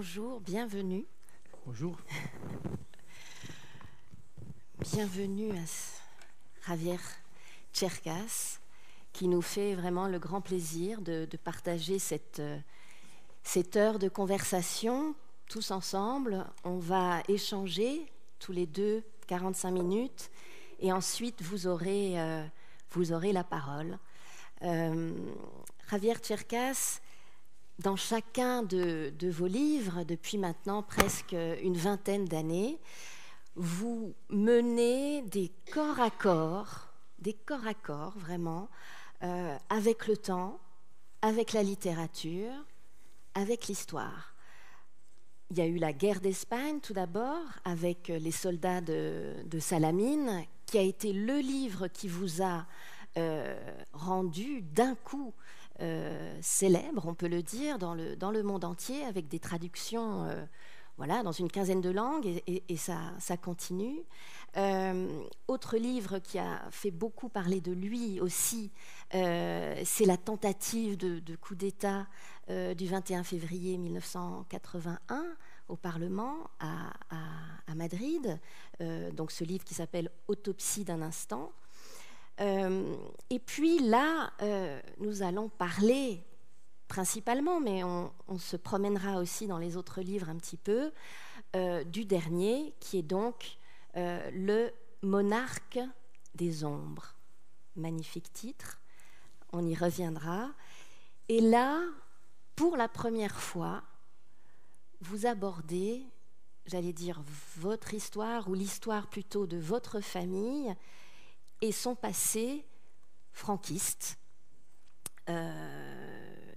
bonjour, bienvenue. Bonjour. Bienvenue à Javier Cherkas, qui nous fait vraiment le grand plaisir de, partager cette, euh, cette heure de conversation tous ensemble. On va échanger tous les deux 45 minutes et ensuite vous aurez, euh, vous aurez la parole. Euh, Javier Cherkas, dans chacun de, vos livres, depuis maintenant presque une vingtaine d'années, vous menez des corps à corps, des corps à corps vraiment, euh, avec le temps, avec la littérature, avec l'histoire. Il y a eu la guerre d'Espagne tout d'abord, avec les soldats de, Salamine, qui a été le livre qui vous a euh, rendu d'un coup euh, célèbre, on peut le dire, dans le, dans le monde entier, avec des traductions euh, voilà, dans une quinzaine de langues, et, ça, continue. Euh, autre livre qui a fait beaucoup parler de lui aussi, c'est la tentative de, coup d'État du 21 février 1981 au Parlement à Madrid. donc ce livre qui s'appelle Autopsie d'un instant. Euh, et puis là, euh, nous allons parler principalement, mais on, se promènera aussi dans les autres livres un petit peu, euh, du dernier, qui est donc Le monarque des ombres. Magnifique titre, on y reviendra. Et là, pour la première fois, vous abordez, j'allais dire, votre histoire, ou l'histoire plutôt de votre famille, et son passé franquiste, euh,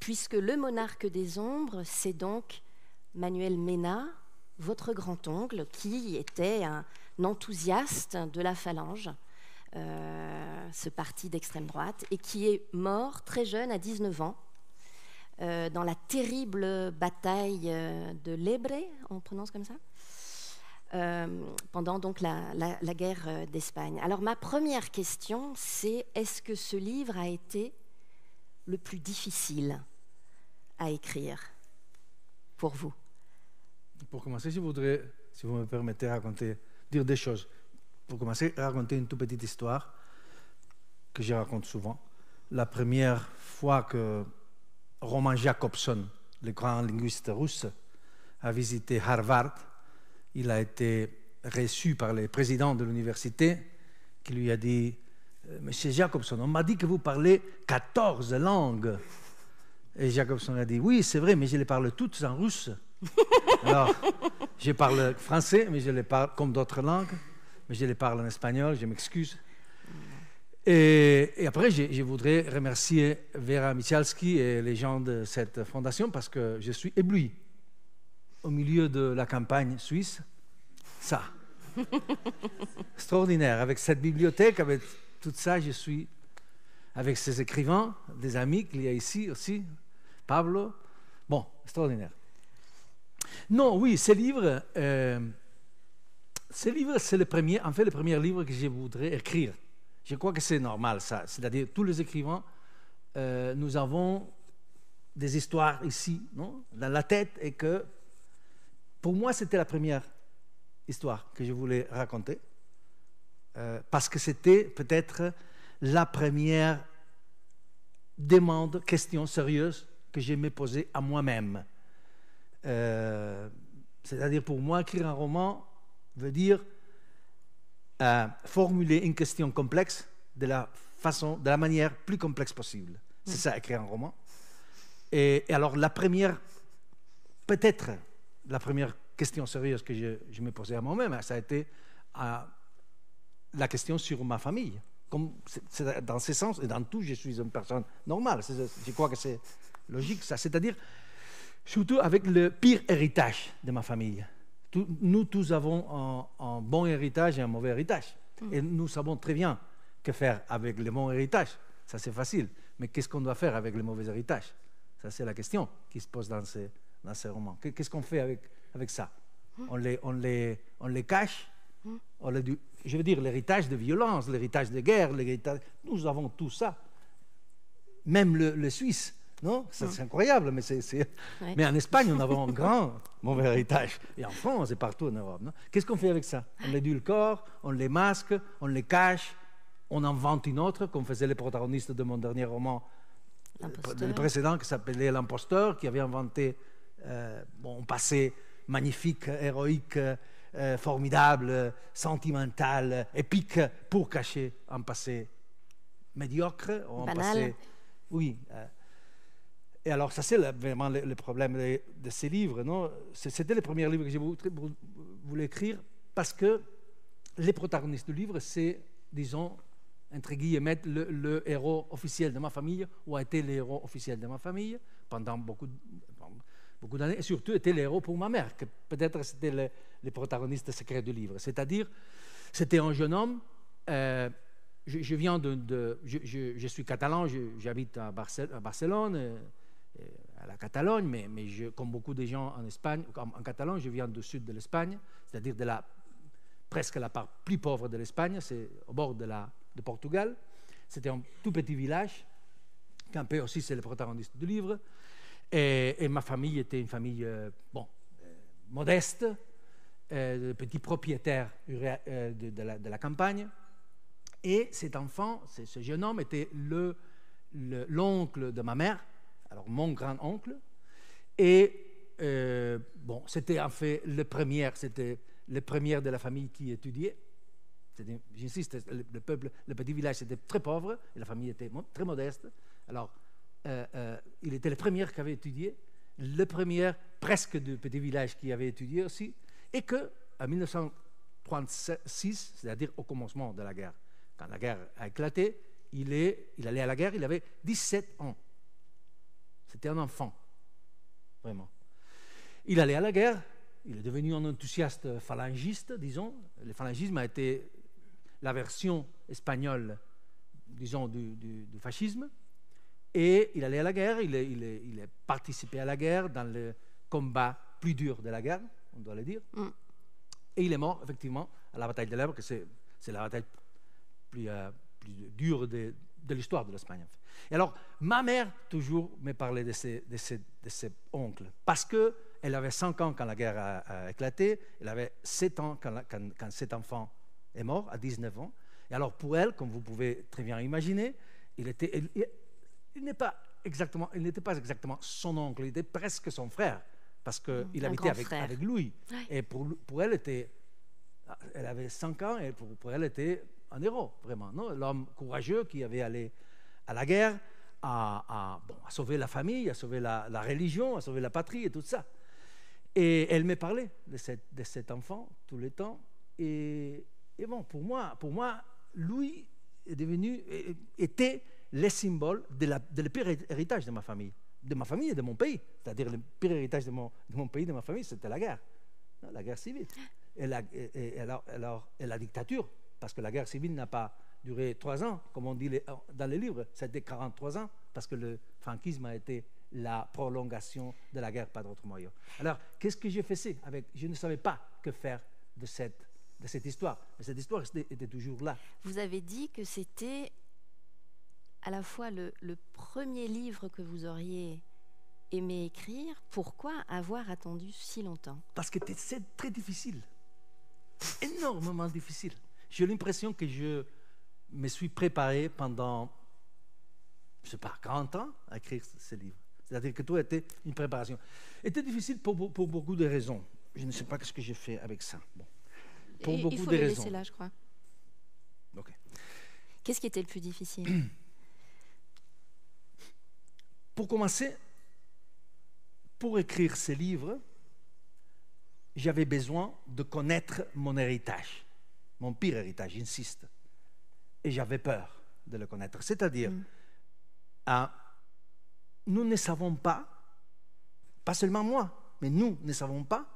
puisque le monarque des ombres, c'est donc Manuel Mena, votre grand-oncle, qui était un enthousiaste de la phalange, euh, ce parti d'extrême droite, et qui est mort très jeune, à 19 ans, euh, dans la terrible bataille de l'Ebre, on prononce comme ça? Euh, pendant donc la, guerre euh, d'Espagne. Alors ma première question, c'est est-ce que ce livre a été le plus difficile à écrire pour vous? Pour commencer, je voudrais, si vous me permettez, raconter, dire des choses. Pour commencer, raconter une toute petite histoire que je raconte souvent. La première fois que Roman Jacobson, le grand linguiste russe, a visité Harvard, il a été reçu par le président de l'université qui lui a dit Monsieur Jacobson, on m'a dit que vous parlez 14 langues. Et Jacobson a dit Oui, c'est vrai, mais je les parle toutes en russe. Alors, je parle français, mais je les parle comme d'autres langues, mais je les parle en espagnol, je m'excuse. Et, après, je, je, voudrais remercier Vera Michalski et les gens de cette fondation parce que je suis ébloui au milieu de la campagne suisse, ça. Extraordinaire. Avec cette bibliothèque, avec tout ça, je suis avec ces écrivains, des amis qu'il y a ici aussi, Pablo. Bon, extraordinaire. Non, oui, ce livre, euh, ce livre, c'est le premier, en fait, le premier livre que je voudrais écrire. Je crois que c'est normal, ça. C'est-à-dire, tous les écrivains, euh, nous avons des histoires ici, non, dans la tête, et que pour moi, c'était la première histoire que je voulais raconter, euh, parce que c'était peut-être la première demande, question sérieuse que j'ai me posée à moi-même. Euh, c'est-à-dire pour moi, écrire un roman veut dire euh, formuler une question complexe de la façon, de la manière plus complexe possible. C'est ça, écrire un roman. et alors la première, peut-être la première question sérieuse que je, me posais à moi-même, ça a été la question sur ma famille. Comme dans ce sens, et dans tout, je suis une personne normale. Je crois que c'est logique, ça. C'est-à-dire, surtout avec le pire héritage de ma famille. nous tous avons un, bon héritage et un mauvais héritage. Mm. Et nous savons très bien que faire avec le bon héritage. Ça, c'est facile. Mais qu'est-ce qu'on doit faire avec le mauvais héritage? Ça, c'est la question qui se pose dans ces dans ces romans. Qu'est-ce qu'on fait avec, avec ça? On les, on, les, on les cache? On les, Je veux dire, l'héritage de violence, l'héritage de guerre, l'héritage... Nous avons tout ça. Même le, le Suisse Non? C'est incroyable, mais, c'est, mais en Espagne, on avait un grand mauvais héritage. Et en France et partout en Europe. Qu'est-ce qu'on fait avec ça? On corps, on les masque, on les cache, on invente une autre, comme faisaient les protagonistes de mon dernier roman, le précédent, qui s'appelait L'imposteur, qui avait inventé euh, bon, un passé magnifique, héroïque, euh, formidable, sentimental, épique, pour cacher un passé médiocre, un passé. Oui. Euh, et alors, ça, c'est vraiment le, problème de, ces livres. Non? C'était les premiers livres que j'ai voulu écrire parce que les protagonistes du livre, c'est, disons, entre guillemets, le, le, héros officiel de ma famille, ou a été le héros officiel de ma famille pendant beaucoup, d'années, et surtout était le héros pour ma mère, que peut-être c'était le, le, protagoniste secret du livre. C'est-à-dire, c'était un jeune homme. Euh, je, viens de, je, suis catalan, j'habite à, Barcelone, euh, à la Catalogne, mais, comme beaucoup de gens en Espagne, en, en Catalogne, je viens du sud de l'Espagne, c'est-à-dire de la presque la part plus pauvre de l'Espagne, c'est au bord de la de Portugal. C'était un tout petit village. Campé aussi, c'est le protagoniste du livre. Ma famille était une famille euh, bon, euh, modeste, euh, de petits propriétaires de, la, campagne. Et cet enfant, ce jeune homme, était l'oncle le, l'oncle de ma mère, alors mon grand-oncle. Et bon, c'était en fait le premier, c'était le premier de la famille qui étudiait. J'insiste, le, le petit village était très pauvre et la famille était très modeste. Alors, euh, euh, il était le premier qui avait étudié, le premier presque du petit village qui avait étudié aussi, et que en 1936, c'est-à-dire au commencement de la guerre, quand la guerre a éclaté, il, est, il allait à la guerre, il avait 17 ans. C'était un enfant, vraiment. Il allait à la guerre, il est devenu un enthousiaste phalangiste, disons. Le phalangisme a été la version espagnole, disons, du, fascisme. Et il allait à la guerre, il, il, a participé à la guerre dans le combat plus dur de la guerre, on doit le dire. Mm. Et il est mort, effectivement, à la bataille de l'Èbre, que c'est la bataille plus, euh, plus dure de, de l'histoire de l'Espagne. Et alors, ma mère toujours me parlait de ses, de ses, de ses oncles, parce qu'elle avait 5 ans quand la guerre a, éclaté, elle avait 7 ans quand, quand, quand cet enfant est mort à 19 ans. Et alors pour elle, comme vous pouvez très bien imaginer, il était, il, n'est pas exactement, il n'était pas exactement son oncle, il était presque son frère, parce qu'il il habitait avec, avec, lui. Et pour, pour elle, était, elle avait 5 ans et pour, pour elle, était un héros, vraiment. L'homme courageux qui avait allé à la guerre, à, bon, à sauver la famille, à sauver la, la, religion, à sauver la patrie et tout ça. Et elle me parlait de, cette, de cet enfant tout le temps. Et, et bon, pour moi, pour moi, lui est devenu, était le symbole de, la, de pire héritage de ma famille, de ma famille et de mon pays. C'est-à-dire le pire héritage de mon, pays, de ma famille, c'était la guerre, la guerre civile. Et la, dictature, parce que la guerre civile n'a pas duré trois ans, comme on dit dans les livres, c'était 43 ans, parce que le franquisme a été la prolongation de la guerre, pas d'autre moyen. Alors, qu'est-ce que j'ai fait avec Je ne savais pas que faire de cette histoire. Mais cette histoire était, toujours là. Vous avez dit que c'était à la fois le, premier livre que vous auriez aimé écrire. Pourquoi avoir attendu si longtemps? Parce que c'est très difficile. Énormément difficile. J'ai l'impression que je me suis préparé pendant, je ne sais pas, 40 ans à écrire ce livre. C'est-à-dire que tout était une préparation. C'était difficile pour, pour, beaucoup de raisons. Je ne sais pas ce que j'ai fait avec ça. Bon pour beaucoup il faut de raisons. laisser là, je crois. Qu'est-ce qui était le plus difficile? Pour commencer, pour écrire ces livres, j'avais besoin de connaître mon héritage, mon pire héritage, j'insiste. Et j'avais peur de le connaître. C'est-à-dire, mm. ah, nous ne savons pas, pas seulement moi, mais nous ne savons pas,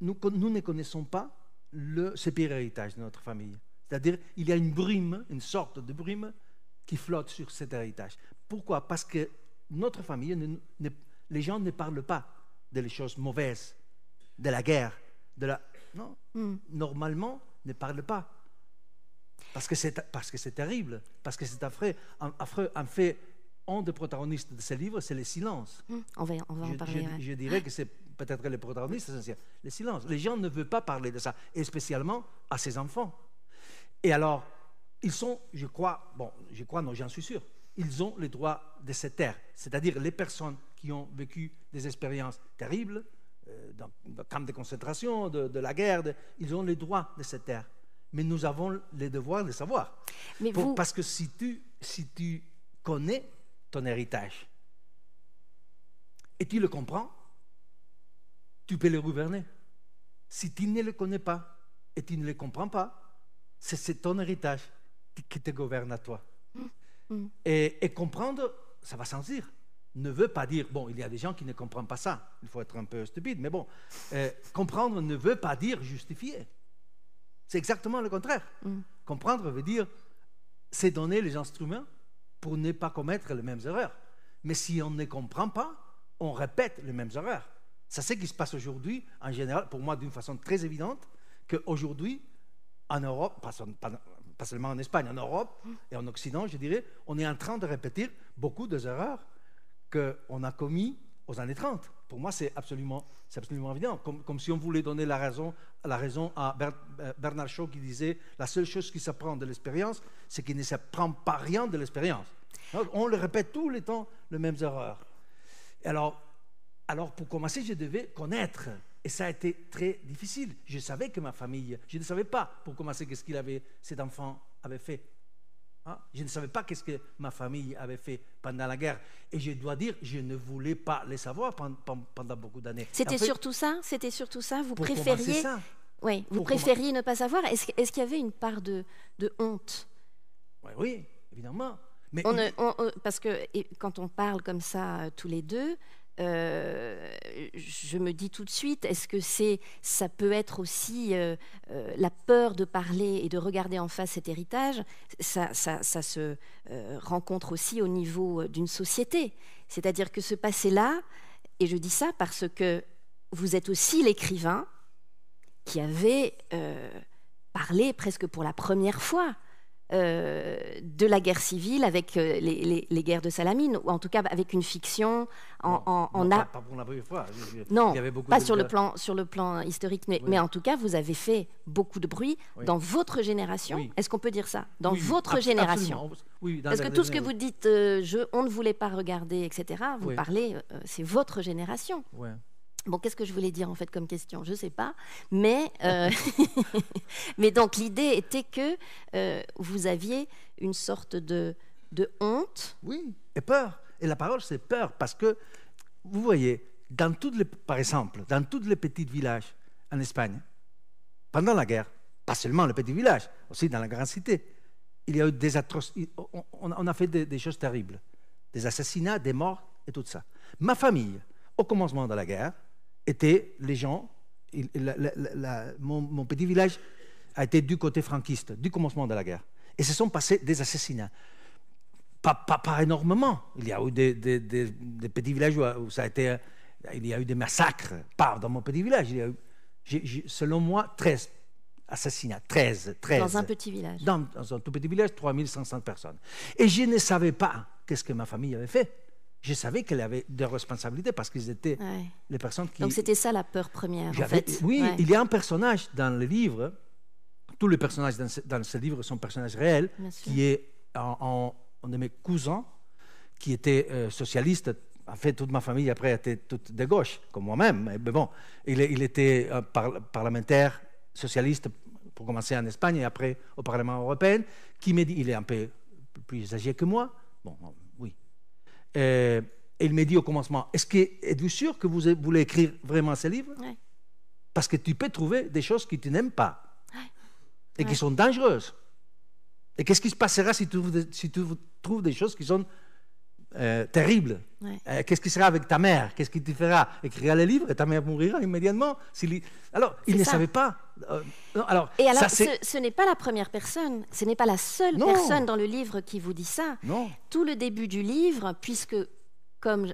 nous, nous ne connaissons pas le, ce pire héritage de notre famille. C'est-à-dire, il y a une brume, une sorte de brume qui flotte sur cet héritage. Pourquoi? Parce que notre famille, les gens ne parlent pas des choses mauvaises, de la guerre, de la... Non, hmm. normalement, ne parlent pas. Parce que c'est, parce que c'est terrible, parce que c'est affreux. En, affreux. En fait, un des protagonistes de ce livre, c'est le silence. Hum, On va, on va en Je, parler. je- ouais. je dirais que c'est peut-être le protagoniste essentiel. Le silence. Les gens ne veulent pas parler de ça, et spécialement à ses enfants. Et alors, ils sont, je crois, bon, je crois, non, j'en suis sûr, ils ont les droits de cette terre. C'est-à-dire les personnes qui ont vécu des expériences terribles, euh, dans, dans camps de concentration, de, de la guerre, de- ils ont les droits de cette terre. Mais nous avons le devoir de savoir. Mais Pour- vous, Parce que si tu, si tu connais ton héritage et tu le comprends, tu peux le gouverner. Si tu ne le connais pas et tu ne le comprends pas, c'est ton héritage qui te gouverne à toi. Mm. Et, et comprendre, ça va sans dire. Ne veut pas dire, bon, il y a des gens qui ne comprennent pas ça, il faut être un peu stupide, mais bon, euh, comprendre ne veut pas dire justifier. C'est exactement le contraire. Mm. Comprendre veut dire c'est donner les instruments pour ne pas commettre les mêmes erreurs. Mais si on ne comprend pas, on répète les mêmes erreurs. C'est ce qui se passe aujourd'hui, en général, pour moi d'une façon très évidente, qu'aujourd'hui, en Europe, pas, pas- seulement en Espagne, en Europe et en Occident, je dirais, on est en train de répéter beaucoup des erreurs qu'on a commis aux années 30. Pour moi, c'est absolument, absolument évident. Comme, comme si on voulait donner la raison, la raison à euh, Bernard Shaw qui disait la seule chose qui s'apprend de l'expérience, c'est qu'il ne s'apprend pas rien de l'expérience. On le répète tous les temps, les mêmes erreurs. Alors, alors, pour commencer, je devais connaître. Et ça a été très difficile. Je savais que ma famille, je ne savais pas, pour commencer, qu'est-ce qu'il avait, cet enfant avait fait. Hein? Je ne savais pas qu'est-ce que ma famille avait fait pendant la guerre. Et je dois dire, je ne voulais pas le savoir pen- pen- pendant beaucoup d'années. c'était En fait, surtout ça? C'était surtout ça? Vous préfériez ça. Oui, vous préfériez ne pas savoir? Est-ce est-ce qu'il y avait une part de, de honte? Oui, oui, évidemment. Mais On il- ne- on- on- Parce que quand on parle comme ça euh, tous les deux, euh, je me dis tout de suite, est-ce que c'est, ça peut être aussi euh, euh, la peur de parler et de regarder en face cet héritage? Ça, ça- ça se rencontre aussi au niveau d'une société. C'est-à-dire que ce passé-là, et je dis ça parce que vous êtes aussi l'écrivain qui avait parlé presque pour la première fois euh, de la guerre civile avec euh, les, les- les guerres de Salamine, ou en tout cas avec une fiction en, Non, en- en non, a- pas, pour la première fois. Non, il y avait beaucoup pas de- sur le plan sur le plan historique, mais, Oui. mais en tout cas, vous avez fait beaucoup de bruit Oui. dans votre génération. Oui. Est-ce qu'on peut dire ça? Dans votre génération absolument. Parce que tout ce que vous dites, euh, je, on ne voulait pas regarder, etc. Vous parlez, euh, c'est votre génération. Ouais. Bon, qu'est-ce que je voulais dire en fait comme question? Je ne sais pas. Mais, euh, mais donc l'idée était que euh, vous aviez une sorte de, de honte. Oui, et peur. Et la parole, c'est peur, parce que, vous voyez, dans toutes les, par exemple, dans tous les petits villages en Espagne, pendant la guerre, pas seulement les petits villages, aussi dans la grande cité, il y a eu des atrocités, on, a fait des, des choses terribles, des assassinats, des morts et tout ça. Ma famille, au commencement de la guerre, était les gens, il- la- la- la- la- mon, mon petit village a été du côté franquiste, du commencement de la guerre. Et se sont passés des assassinats pas, pas, pas énormément. Il y a eu des, des- des- des petits villages où, ça a été, il y a eu des massacres. Pas dans mon petit village. Il y a eu, selon moi, 13 assassinats. 13. 13. Dans un petit village. Dans, dans un tout petit village, 3500 personnes. Et je ne savais pas qu'est-ce que ma famille avait fait. Je savais qu'elle avait des responsabilités parce qu'ils étaient Ouais. les personnes qui... Donc c'était ça la peur première en J'avais- fait. Oui, Ouais, il y a un personnage dans le livre, tous les personnages dans ce, dans ce livre sont personnages réels, qui est un, de mes cousins, qui était euh, socialiste. En fait, toute ma famille après était toute de gauche, comme moi-même. Mais bon, il, était par- parlementaire socialiste, pour commencer en Espagne et après au Parlement européen, qui m'a dit, il est un peu plus âgé que moi, bon. Euh, et il m'a dit au commencement, est-ce que êtes-vous sûr que vous voulez écrire vraiment ce livre? Ouais. parce que tu peux trouver des choses que tu n'aimes pas et qui sont dangereuses. Et qu'est-ce qui se passera tu, si tu trouves des choses qui sont euh, terribles Ouais. Euh, Qu'est-ce qui sera avec ta mère? Qu'est-ce qui te fera Écrire le livre et ta mère mourira immédiatement. Alors, il ne ça. savait pas. Euh, non, alors, Et alors, ça, ce, n'est pas la première personne, ce n'est pas la seule Non. personne dans le livre qui vous dit ça. Non. Tout le début du livre, puisque, comme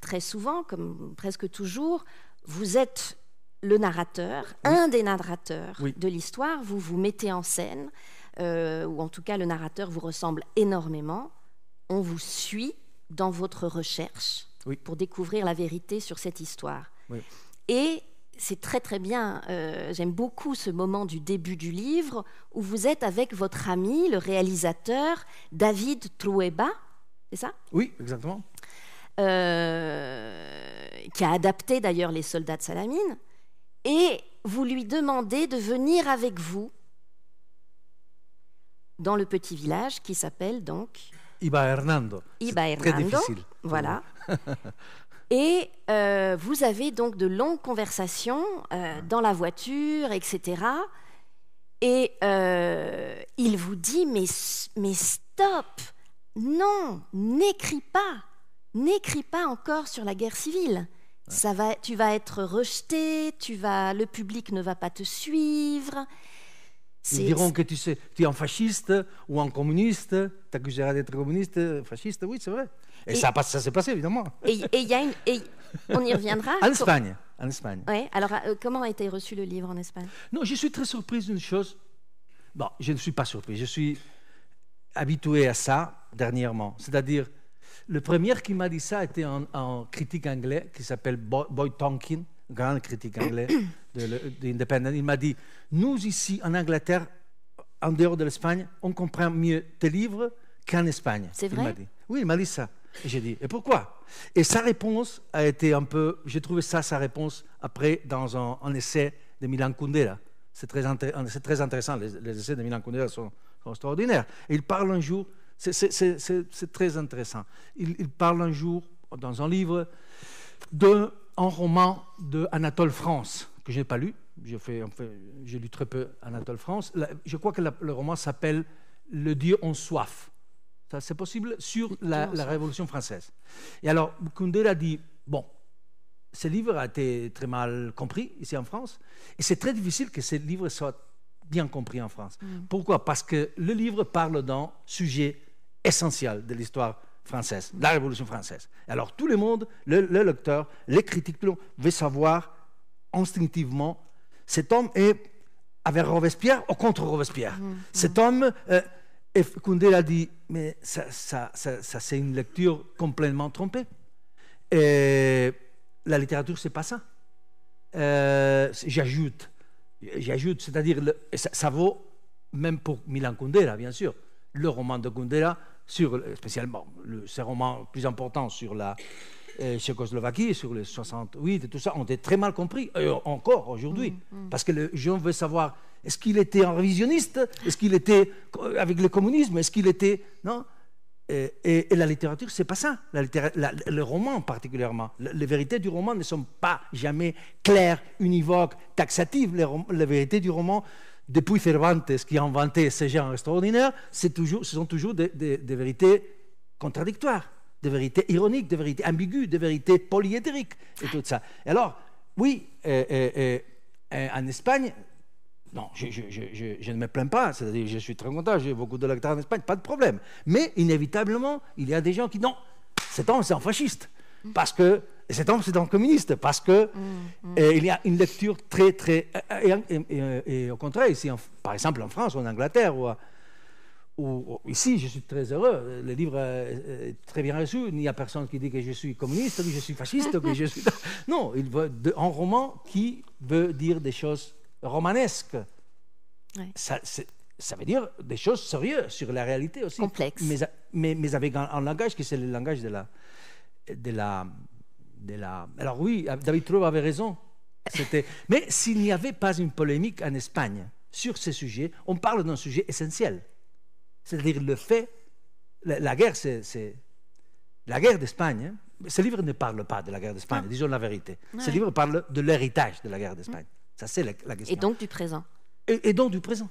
très souvent, comme presque toujours, vous êtes le narrateur, un des narrateurs Oui. de l'histoire, vous vous mettez en scène, euh, ou en tout cas le narrateur vous ressemble énormément, on vous suit dans votre recherche Oui. pour découvrir la vérité sur cette histoire. Oui. Et c'est très très bien, euh, j'aime beaucoup ce moment du début du livre où vous êtes avec votre ami, le réalisateur David Trueba, c'est ça? Oui, exactement. Euh, qui a adapté d'ailleurs les soldats de Salamine, et vous lui demandez de venir avec vous dans le petit village qui s'appelle donc Iba Hernando. Iba Très Hernando. difficile. Voilà. Et euh, vous avez donc de longues conversations euh, dans la voiture, etc. Et euh, il vous dit, mais, mais stop, non, n'écris pas, n'écris pas encore sur la guerre civile. Ça va, tu vas être rejeté, tu vas, le public ne va pas te suivre. Ils diront que tu, sais, tu es un fasciste ou un communiste, t'accuseras d'être communiste, fasciste, oui, c'est vrai. Et, Et- ça, ça s'est passé, évidemment. Et et il y a une, et on y reviendra. En Espagne. En Espagne. Ouais, alors, euh, comment a été reçu le livre en Espagne? Non, je suis très surprise d'une chose. Bon, je ne suis pas surpris, je suis habitué à ça dernièrement. C'est-à-dire, le premier qui m'a dit ça était un, un critique anglais qui s'appelle Bo- Boyd Tonkin, grand critique anglais de le- de Independent. Il m'a dit Nous, ici, en Angleterre, en dehors de l'Espagne, on comprend mieux tes livres qu'en Espagne. C'est Il vrai m'a dit. Oui, il m'a dit ça. Et j'ai dit Et pourquoi? Et sa réponse a été un peu. J'ai trouvé ça, sa réponse, après, dans un, un essai de Milan Kundera. C'est très, intéressant, les, les essais de Milan Kundera sont, sont extraordinaires. Et il parle un jour, c'est- très intéressant, il, il parle un jour, dans un livre, d'un roman de Anatole France, que je n'ai pas lu. J'ai fait, lu très peu Anatole France. Je crois que la- le roman s'appelle Le Dieu en soif. Ça, c'est possible sur la. Révolution française. Et alors, Kundera dit bon, ce livre a été très mal compris ici en France, et c'est très difficile que ce livre soit bien compris en France. Pourquoi? Parce que le livre parle d'un sujet essentiel de l'histoire française, la Révolution française. Alors tout le monde, le, le lecteur, les critiques, tout le monde veut savoir instinctivement cet homme est avec Robespierre ou contre Robespierre. Cet homme, euh, et dit, mais ça, ça, ça, ça, c'est une lecture complètement trompée. Et la littérature, c'est pas ça. Euh, j'ajoute, j'ajoute, c'est-à-dire, ça vaut même pour Milan Kundera, bien sûr. Le roman de Kundera, sur, spécialement le, ses romans plus importants sur la euh, Tchécoslovaquie, sur les 68 et tout ça, ont été très mal compris, euh, encore aujourd'hui. Parce que les gens veulent savoir, est-ce qu'il était un révisionniste? Est-ce qu'il était avec le communisme? Est-ce qu'il était... Non? Et, et- et la littérature, c'est pas ça. La la- le roman particulièrement. Le- les vérités du roman ne sont pas jamais claires, univoques, taxatives. Les, les vérités du roman, depuis Cervantes qui a inventé ce genre extraordinaire, c'est toujours, ce sont toujours des, vérités contradictoires, des vérités ironiques, des vérités ambiguës, des vérités polyédriques et tout ça. Et alors, oui, euh, euh, euh, en Espagne, non, je, ne me plains pas, c'est-à-dire je suis très content, j'ai beaucoup de lecteurs en Espagne, pas de problème. Mais inévitablement, il y a des gens qui non, cet c'est un fasciste, parce que cet homme c'est un communiste, parce que euh, il y a une lecture très, très. Et, et- et- et au contraire, ici, en- par exemple en France ou en Angleterre, ou, ici, je suis très heureux, le livre euh, est très bien reçu, il n'y a personne qui dit que je suis communiste, que je suis fasciste, que je suis. Non, il veut de- un roman qui veut dire des choses romanesques ça, veut dire des choses sérieuses sur la réalité aussi. Complexe. Mais, mais, mais avec un, un langage qui c'est le langage de la, de la, de la... Alors oui, David Trueba avait raison. Mais s'il n'y avait pas une polémique en Espagne sur ce sujet, on parle d'un sujet essentiel. C'est-à-dire le fait... La, la guerre, c'est... La guerre d'Espagne, hein. ce livre ne parle pas de la guerre d'Espagne, disons la vérité. Ce livre parle de l'héritage de la guerre d'Espagne. Ça, c'est la, la question Et donc du présent. et, et donc du présent.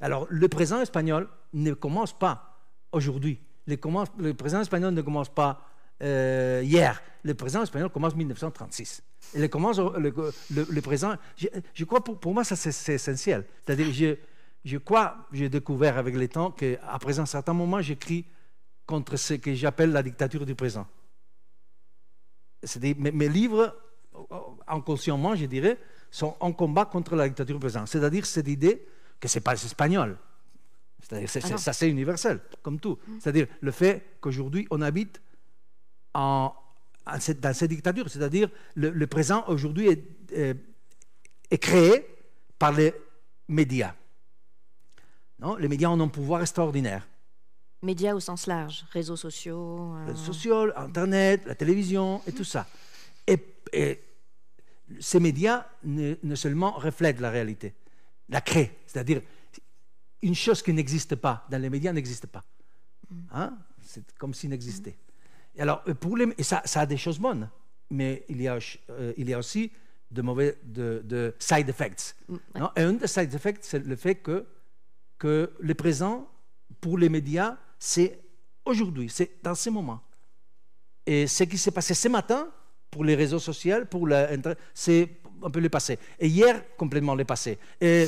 Alors, le présent espagnol ne commence pas aujourd'hui. Le présent espagnol ne commence pas euh, hier. Le présent espagnol commence en 1936. Et le, commence, le, le- le présent, je, je crois, pour, pour moi, ça c'est essentiel. C'est-à-dire, je, je crois, j'ai découvert avec le temps qu'à présent, à certains moments, j'écris contre ce que j'appelle la dictature du présent. C'est-à-dire, mes, mes livres, inconsciemment, je dirais, sont en combat contre la dictature du présent. C'est-à-dire cette idée que ce n'est pas espagnol. C'est-à-dire, c'est- Ah ça, c'est universel, comme tout. C'est-à-dire le fait qu'aujourd'hui, on habite en, dans cette dictature. C'est-à-dire, le, le présent aujourd'hui est, est, créé par les médias. Non les médias ont un pouvoir extraordinaire. Médias au sens large, réseaux sociaux. Euh... Réseaux sociaux, Internet, la télévision et tout ça. Et, et ces médias ne, ne, seulement reflètent la réalité, la créent. C'est-à-dire, une chose qui n'existe pas dans les médias n'existe pas. Hein? C'est comme s'il n'existait. Et alors, pour les, et ça, ça, a des choses bonnes, mais il y a, euh, il y a aussi de mauvais de, de side effects. Non? Et un des side effects, c'est le fait que, que le présent, pour les médias, c'est aujourd'hui, c'est dans ce moment. Et ce qui s'est passé ce matin, pour les réseaux sociaux, pour c'est un peu le passé. Et hier, complètement le passé. Et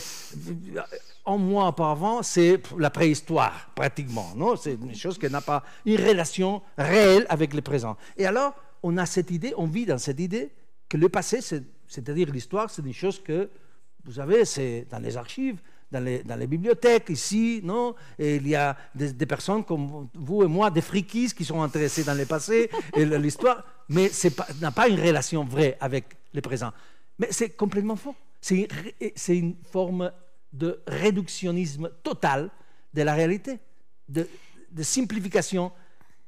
un mois auparavant, c'est la préhistoire, pratiquement. Non? C'est une chose qui n'a pas une relation réelle avec le présent. Et alors, on a cette idée, on vit dans cette idée que le passé, c'est-à-dire l'histoire, c'est une chose que, vous savez, c'est dans les archives, dans les, dans les, bibliothèques, ici, non? Et Il y a des, des, personnes comme vous et moi, des frikis qui sont intéressés dans le passé et l'histoire, mais ça n'a pas une relation vraie avec le présent. Mais c'est complètement faux. C'est une, forme de réductionnisme total de la réalité, de, simplification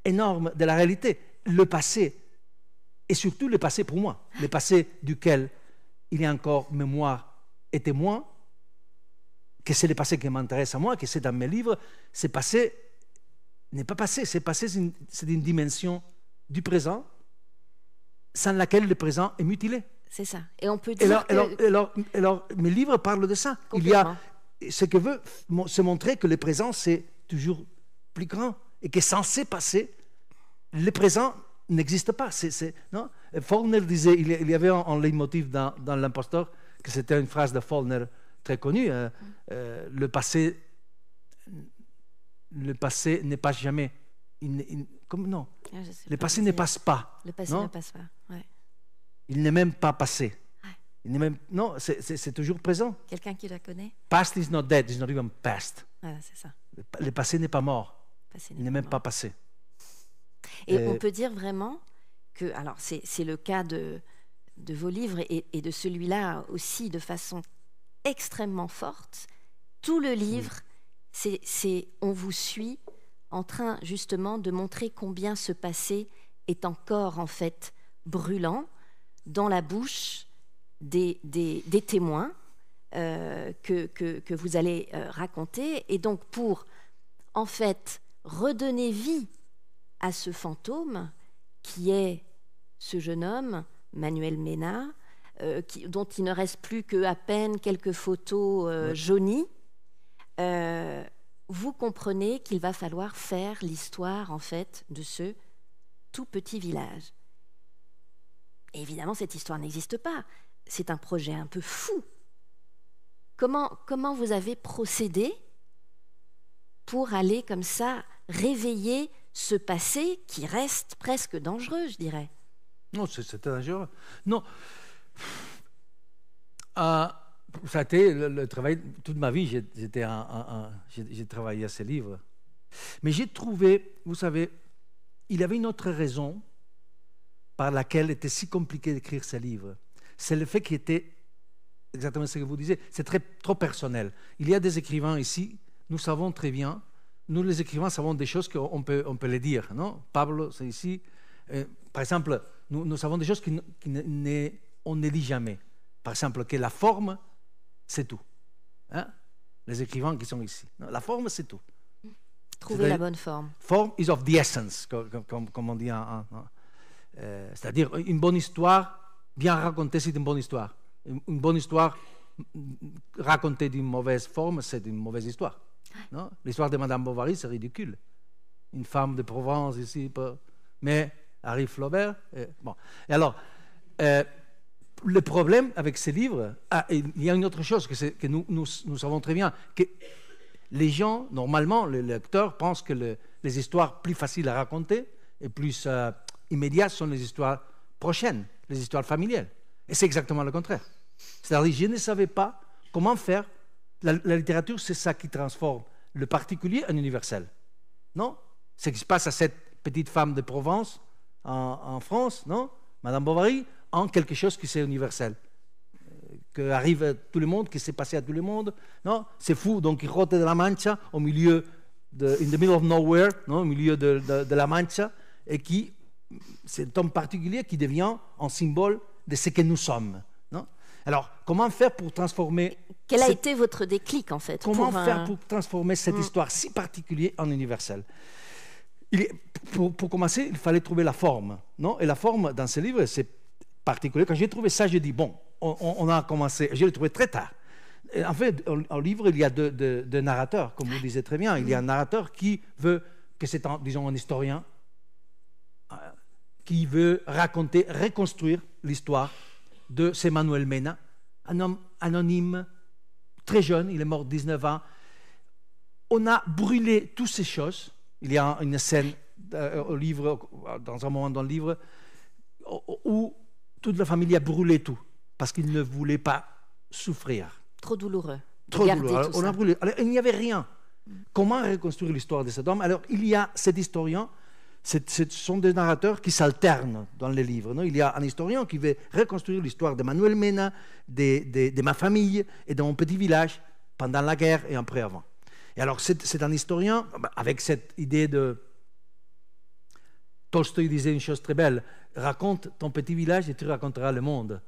énorme de la réalité. Le passé, et surtout le passé pour moi, le passé duquel il y a encore mémoire et témoin, que c'est le passé qui m'intéresse à moi, que c'est dans mes livres, ce passé n'est pas passé, c'est passé, c'est une dimension du présent sans laquelle le présent est mutilé. C'est ça. Et on peut dire. Alors, que... alors, alors, mes livres parlent de ça. Il y a ce que veut se montrer que le présent, c'est toujours plus grand et que censé passer, le présent n'existe pas. C'est, non? Faulkner disait, il y avait un, leitmotiv dans, dans l'imposteur, que c'était une phrase de Faulkner très connue euh, euh, le passé, le passé ne passe jamais. Il, il, comme, non, ah, le passé ne passe pas. Le passé non? ne passe pas. Ouais. Il n'est même pas passé. Il n'est même, non, c'est toujours présent. Quelqu'un qui la connaît Past is not dead, it's not even past. Voilà, c'est ça. Le, passé n'est pas mort. Passé il n'est même mort. pas passé. Et euh, on peut dire vraiment que, alors c'est le cas de, de vos livres et, et de celui-là aussi de façon extrêmement forte. Tout le livre, oui. c'est on vous suit en train justement de montrer combien ce passé est encore en fait brûlant dans la bouche des, des, des témoins euh, que, que, que, vous allez euh, raconter. Et donc pour, en fait, redonner vie à ce fantôme qui est ce jeune homme, Manuel Mena, euh, qui, dont il ne reste plus qu'à peine quelques photos jaunies, vous comprenez qu'il va falloir faire l'histoire, en fait, de ce tout petit village. Évidemment, cette histoire n'existe pas. C'est un projet un peu fou. Comment, comment vous avez procédé pour aller comme ça réveiller ce passé qui reste presque dangereux, je dirais? Non, c'est dangereux. Non. Euh, ça a été le, travail, toute ma vie, j'ai travaillé à ce livre. Mais j'ai trouvé, vous savez, il avait une autre raison par laquelle était si compliqué d'écrire ce livre. C'est le fait qu'il était, exactement ce que vous disiez, c'est très, trop personnel. Il y a des écrivains ici, nous savons très bien, nous les écrivains savons des choses qu'on peut, on peut les dire, non? Pablo, c'est ici. Euh, par exemple, nous, nous, savons des choses qu'on qu ne, ne dit jamais. Par exemple, que la forme, c'est tout. Hein? Les écrivains qui sont ici. Non, la forme, c'est tout. Trouver la bonne forme. Form is of the essence, comme, comme, comme on dit en, en, euh, c'est-à-dire, une bonne histoire, bien racontée, c'est une bonne histoire. Une, bonne histoire racontée d'une mauvaise forme, c'est une mauvaise histoire. L'histoire de Madame Bovary, c'est ridicule. Une femme de Provence ici, mais arrive Flaubert. Et, bon. et alors, euh, le problème avec ces livres, ah, il y a une autre chose que, nous, savons très bien, que les gens, normalement, les lecteurs pensent que le, les histoires plus faciles à raconter et plus euh, immédiates sont les histoires prochaines, les histoires familiales. Et c'est exactement le contraire. C'est-à-dire, je ne savais pas comment faire. La, littérature, c'est ça qui transforme le particulier en universel. Non? Ce qui se passe à cette petite femme de Provence en, France, non? Madame Bovary, en quelque chose qui c'est universel. Euh, Que arrive à tout le monde, qui s'est passé à tout le monde. Non? C'est fou, Don Quijote de la Mancha, au milieu de, in the middle of nowhere, non? Au milieu de- de la Mancha, et qui, c'est un homme particulier qui devient un symbole de ce que nous sommes. Non? Alors, comment faire pour transformer Quel a cette- été votre déclic en fait Comment pour, faire euh, pour transformer cette histoire si particulière en universel Il est- pour, pour commencer, il fallait trouver la forme. Non? Et la forme dans ce livre, c'est particulier. Quand j'ai trouvé ça, j'ai dit, bon, on, a commencé. Je l'ai trouvé très tard. Et en fait, au, livre, il y a deux, deux- deux narrateurs, comme vous disiez très bien. Il y a un narrateur qui veut que c'est, disons, un historien, qui veut raconter, reconstruire l'histoire de ce Manuel Mena, un homme anonyme, très jeune, il est mort 19 ans. On a brûlé toutes ces choses. Il y a une scène euh, au livre, dans un moment dans le livre, où- toute la famille a brûlé tout, parce qu'il ne voulait pas souffrir. trop douloureux Trop douloureux. Alors, on a brûlé. Alors, il n'y avait rien. Comment reconstruire l'histoire de cet homme? Alors, il y a cet historien, ce sont des narrateurs qui s'alternent dans les livres. Il y a un historien qui veut reconstruire l'histoire de Manuel Mena, de, ma famille et de mon petit village pendant la guerre et après avant. Et alors, c'est un historien bah, avec cette idée de. Tolstoï disait une chose très belle raconte ton petit village et tu raconteras le monde.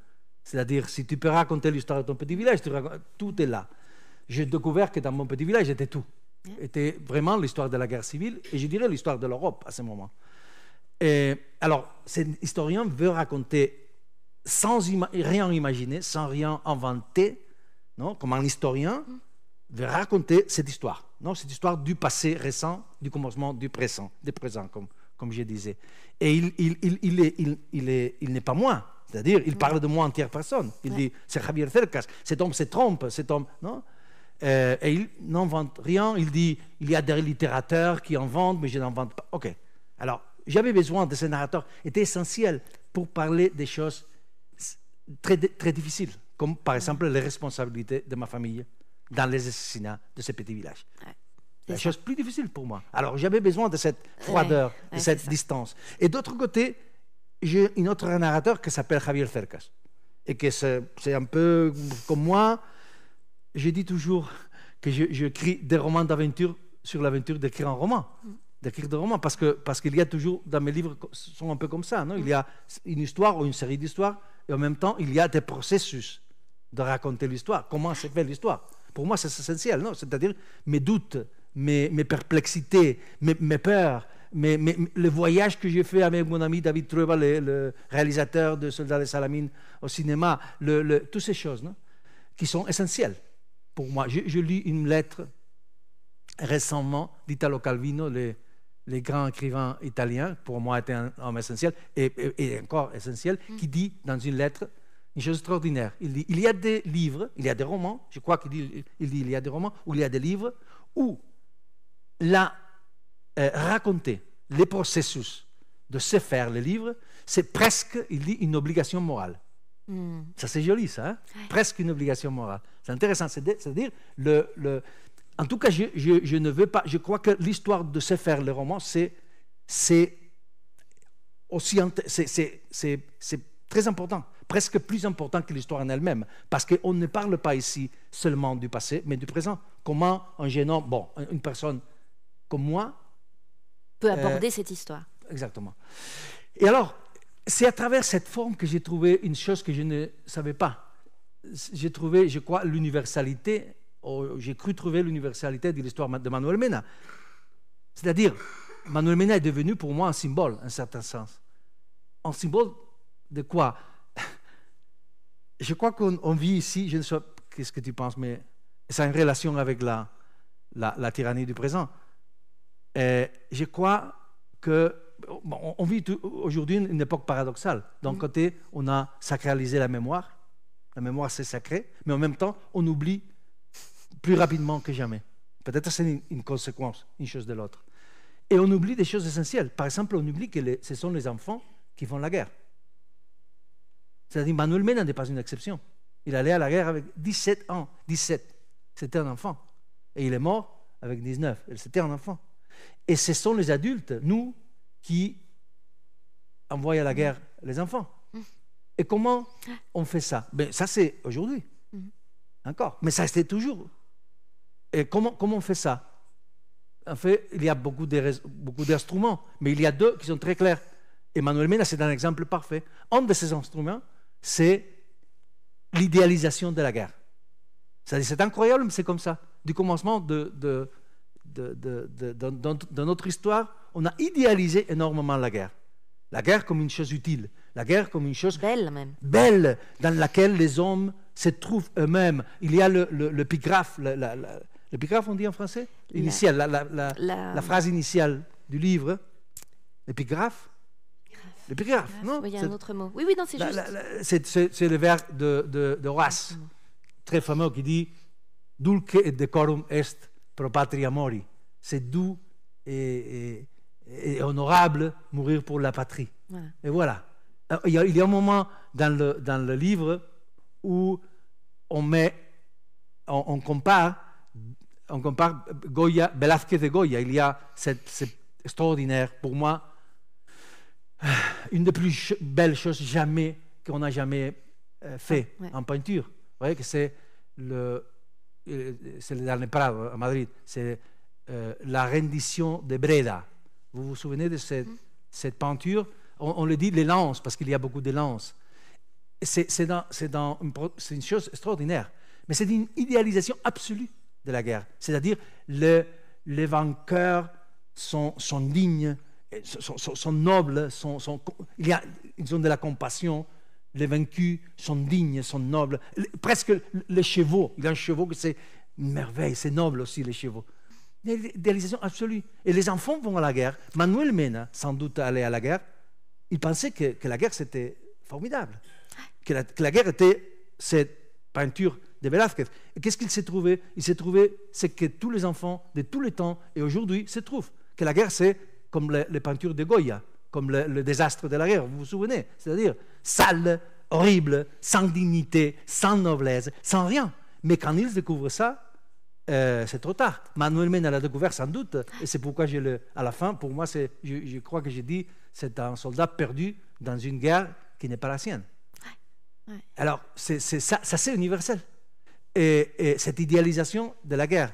C'est-à-dire, si tu peux raconter l'histoire de ton petit village, tout est là. J'ai découvert que dans mon petit village, était tout. Était vraiment l'histoire de la guerre civile et je dirais l'histoire de l'Europe à ce moment. Et alors, cet historien veut raconter sans ima- rien imaginer, sans rien inventer, non comme un historien veut raconter cette histoire, non cette histoire du passé récent, du commencement du présent, du présent, comme, comme je disais. Et il, il, il, il est- il, il est- il n'est pas moi, c'est-à-dire il parle de moi en tiers personne. Il dit c'est Javier Cercas, cet homme se trompe, cet homme, non Euh, Et il n'invente rien, il dit il y a des littérateurs qui inventent, mais je n'invente pas. Ok. Alors, j'avais besoin de ce narrateur, était essentiel pour parler des choses très, très difficiles, comme par exemple les responsabilités de ma famille dans les assassinats de ce petit village. Ouais, La c'est chose plus difficile pour moi. Alors j'avais besoin de cette froideur, ouais, de cette ça. distance. Et d'autre côté, j'ai un autre narrateur qui s'appelle Javier Cercas. Et que c'est un peu comme moi. Je dis toujours que je, je écris des romans d'aventure sur l'aventure d'écrire un roman. D'écrire des romans. Parce que parce qu'il y a toujours, dans mes livres, sont un peu comme ça. Non? Il y a une histoire ou une série d'histoires. Et en même temps, il y a des processus de raconter l'histoire. Comment se fait l'histoire Pour moi, c'est essentiel, non? C'est-à-dire mes doutes, mes, perplexités, mes, peurs, le voyage que j'ai fait avec mon ami David Trueba, le, réalisateur de Soldats de Salamine au cinéma, toutes ces choses, non? Qui sont essentielles pour moi. Je, je lis une lettre récemment d'Italo Calvino, le, le grand écrivain italien, pour moi était un homme essentiel, et, et- et encore essentiel, qui dit dans une lettre une chose extraordinaire. Il dit, il y a des livres, il y a des romans, je crois qu'il dit, il dit, il y a des romans, où il y a des livres, où la, euh, raconter les processus de se faire les livres, c'est presque, il dit, une obligation morale. Hmm. Ça, c'est joli, ça. hein Presque une obligation morale. C'est intéressant. C'est- C'est-à-dire, le, le- en tout cas, je, je- je ne veux pas. Je crois que l'histoire de se faire le roman, c'est aussi c'est- très important, presque plus important que l'histoire en elle-même, parce qu'on ne parle pas ici seulement du passé, mais du présent. Comment un jeune homme, bon, une personne comme moi, peut aborder cette histoire. Exactement. Et alors, c'est à travers cette forme que j'ai trouvé une chose que je ne savais pas. J'ai trouvé, je crois, l'universalité, j'ai cru trouver l'universalité de l'histoire de Manuel Mena. C'est-à-dire, Manuel Mena est devenu pour moi un symbole, en un certain sens. Un symbole de quoi? Je crois qu'on on vit ici, je ne sais pas qu'est-ce que tu penses, mais ça a une relation avec la, la, tyrannie du présent. Je crois que bon, on- vit aujourd'hui une, époque paradoxale. D'un côté, on a sacralisé la mémoire. La mémoire, c'est sacré, mais en même temps, on oublie plus rapidement que jamais. Peut-être c'est une, conséquence, une chose de l'autre. Et on oublie des choses essentielles. Par exemple, on oublie que les- ce sont les enfants qui font la guerre. C'est-à-dire, Manuel Mena n'est pas une exception. Il allait à la guerre avec 17 ans. 17. C'était un enfant. Et il est mort avec 19. Et C'était un enfant. Et ce sont les adultes, nous, qui envoie à la guerre les enfants. Et comment on fait ça? Ben, Ça, c'est aujourd'hui. Encore. Mais ça, c'était toujours. Et comment, comment on fait ça? En fait, il y a beaucoup d'instruments, mais il y a deux qui sont très clairs. Emmanuel Mena, c'est un exemple parfait. Un de ces instruments, c'est l'idéalisation de la guerre. C'est incroyable, mais c'est comme ça. Du commencement de, de, de, notre histoire, on a idéalisé énormément la guerre. La guerre comme une chose utile, la guerre comme une chose belle, même. belle dans laquelle les hommes se trouvent eux-mêmes. Il y a l'épigraphe, le, l'épigraphe on dit en français? Initial, la, la, phrase initiale du livre. L'épigraphe? L'épigraphe, non? Il y a un autre mot. Oui, oui, non, c'est juste. C'est le vers de, de, de Horace, très fameux, qui dit Dulce et decorum est pro patria mori. C'est doux et, et, honorable mourir pour la patrie. Et voilà. Il y, a, il y, a, un moment dans le, dans le livre où on met, on, compare, on compare Goya, Velázquez de Goya. Il y a cette, cette extraordinaire, pour moi, une des plus belles choses jamais qu'on a jamais euh, fait en peinture. Vous voyez que c'est le, euh, c'est le dernier Prado à Madrid, c'est euh, la rendition de Breda. Vous vous souvenez de cette, cette peinture on, le dit les lances parce qu'il y a beaucoup de lances. C'est une, une, chose extraordinaire, mais c'est une idéalisation absolue de la guerre. C'est-à-dire le, les vainqueurs sont, sont dignes sont, nobles, sont, il y a, ils ont de la compassion. Les vaincus sont dignes, sont nobles. Presque les chevaux. Il y a un chevaux que c'est une merveille, c'est noble aussi, les chevaux. L'idéalisation absolue. Et les enfants vont à la guerre. Manuel Mena, sans doute, allait à la guerre. Il pensait que, la guerre, c'était formidable. Que la, guerre était cette peinture de Velázquez. Et qu'est-ce qu'il s'est trouvé? Il s'est trouvé ce que tous les enfants de tous les temps et aujourd'hui se trouvent. Que la guerre, c'est comme les, peintures de Goya, comme le, désastre de la guerre, vous vous souvenez? C'est-à-dire sale, horrible, sans dignité, sans noblesse, sans rien. Mais quand ils découvrent ça, euh, c'est trop tard. Manuel Mena l'a découvert sans doute, et c'est pourquoi je le, à la fin, pour moi, je, je crois que j'ai dit, c'est un soldat perdu dans une guerre qui n'est pas la sienne. Alors, c'est, ça, ça c'est universel. Et, cette idéalisation de la guerre.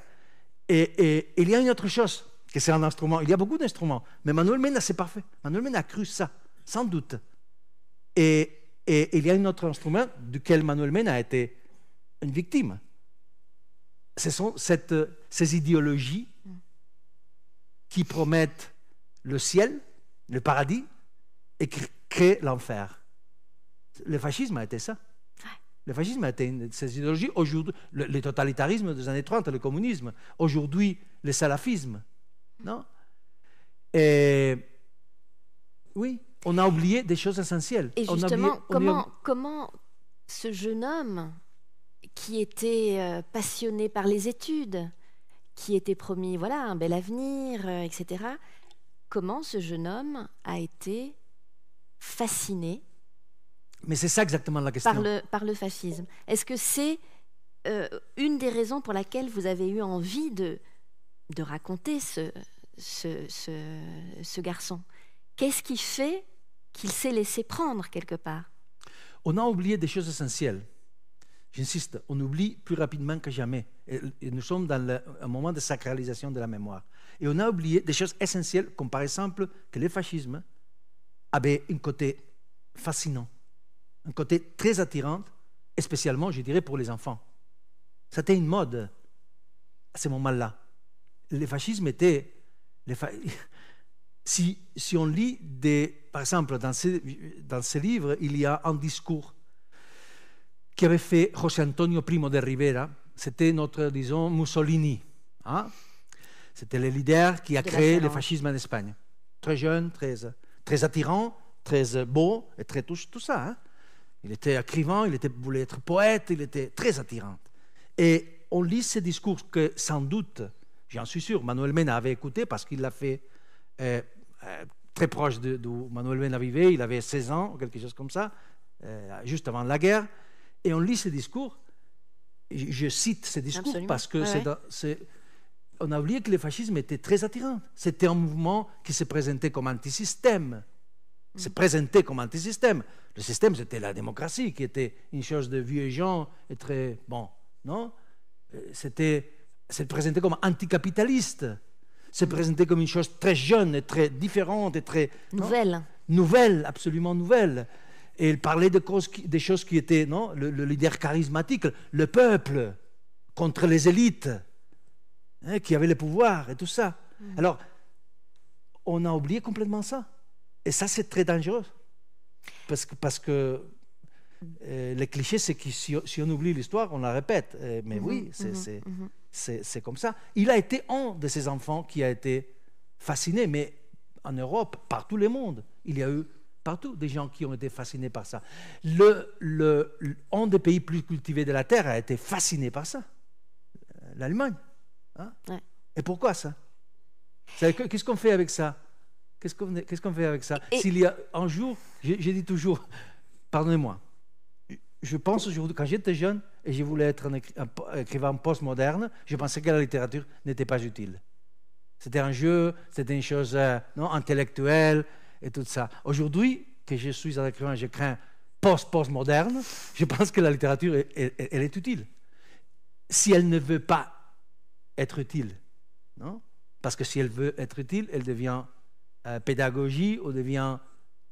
et, il y a une autre chose que c'est un instrument. Il y a beaucoup d'instruments, mais Manuel Mena, c'est parfait. Manuel Mena a cru ça, sans doute. Et, il y a un autre instrument duquel Manuel Mena a été une victime. Ce sont cette, ces idéologies qui promettent le ciel, le paradis, et qui créent l'enfer. Le fascisme a été ça. Le fascisme a été une de ces idéologies. Aujourd'hui, le, le, totalitarisme des années 30, le communisme. Aujourd'hui, le salafisme. Non? Et oui, on a oublié des choses essentielles. Et justement, comment, comment ce jeune homme qui était euh, passionné par les études, qui était promis voilà un bel avenir, euh, etc. Comment ce jeune homme a été fasciné Mais c'est ça exactement la question. Par le, par le fascisme? Est-ce que c'est euh, une des raisons pour laquelle vous avez eu envie de, de raconter ce, ce, ce, garçon? Qu'est-ce qui fait qu'il s'est laissé prendre quelque part? On a oublié des choses essentielles. J'insiste, on oublie plus rapidement que jamais. Nous sommes dans un moment de sacralisation de la mémoire. Et on a oublié des choses essentielles, comme par exemple que le fascisme avait un côté fascinant, un côté très attirant, spécialement, je dirais, pour les enfants. C'était une mode à ce moment-là. Le fascisme était si, on lit, des, par exemple, dans dans ce livre, il y a un discours qu'avait fait José Antonio Primo de Rivera, c'était notre, disons, Mussolini. Hein? C'était le leader qui a créé le fascisme en Espagne. Très jeune, très, très attirant, très beau, et très tout, tout ça. Hein? Il était écrivain, il était, voulait être poète, il était très attirant. Et on lit ce discours que, sans doute, J'en suis sûr. Manuel Mena avait écouté parce qu'il l'a fait euh, euh, très proche d'où Manuel Mena vivait. Il avait 16 ans, ou quelque chose comme ça, euh, juste avant la guerre. Et on lit ses discours. Je, cite ces discours parce que c'est, on a oublié que le fascisme était très attirant. C'était un mouvement qui se présentait comme anti-système. C'est présenté comme anti-système. Le système, c'était la démocratie, qui était une chose de vieux gens et très. Bon, non? Euh, C'était c'est présenté comme anticapitaliste. C'est présenté comme une chose très jeune et très différente et très. Nouvelle. nouvelle, absolument nouvelle. Et il parlait de causes des choses qui étaient non, le, leader charismatique, le peuple contre les élites hein, qui avaient le pouvoir et tout ça. Mm. Alors, on a oublié complètement ça. Et ça, c'est très dangereux. Parce que, parce que euh, le cliché, c'est que si, on oublie l'histoire, on la répète. Euh, mais mm-hmm, oui, c'est comme ça. Il a été un de ces enfants qui a été fasciné, mais en Europe, par tout le monde, il y a eu partout des gens qui ont été fascinés par ça. Le, le, un des pays plus cultivés de la Terre a été fasciné par ça, l'Allemagne. Hein. Et pourquoi ça? Qu'est-ce qu'on fait avec ça? Qu'est-ce qu'on fait avec ça? S'il y a un jour, j'ai dit toujours, pardonnez-moi, je pense aujourd'hui, quand j'étais jeune et je voulais être un, écrivain postmoderne, je pensais que la littérature n'était pas utile. C'était un jeu, c'était une chose euh, non, intellectuelle, et tout ça. Aujourd'hui, que je suis un écrivain, je crains post-postmoderne, je pense que la littérature, elle, est utile. Si elle ne veut pas être utile, non? Parce que si elle veut être utile, elle devient euh, pédagogie ou devient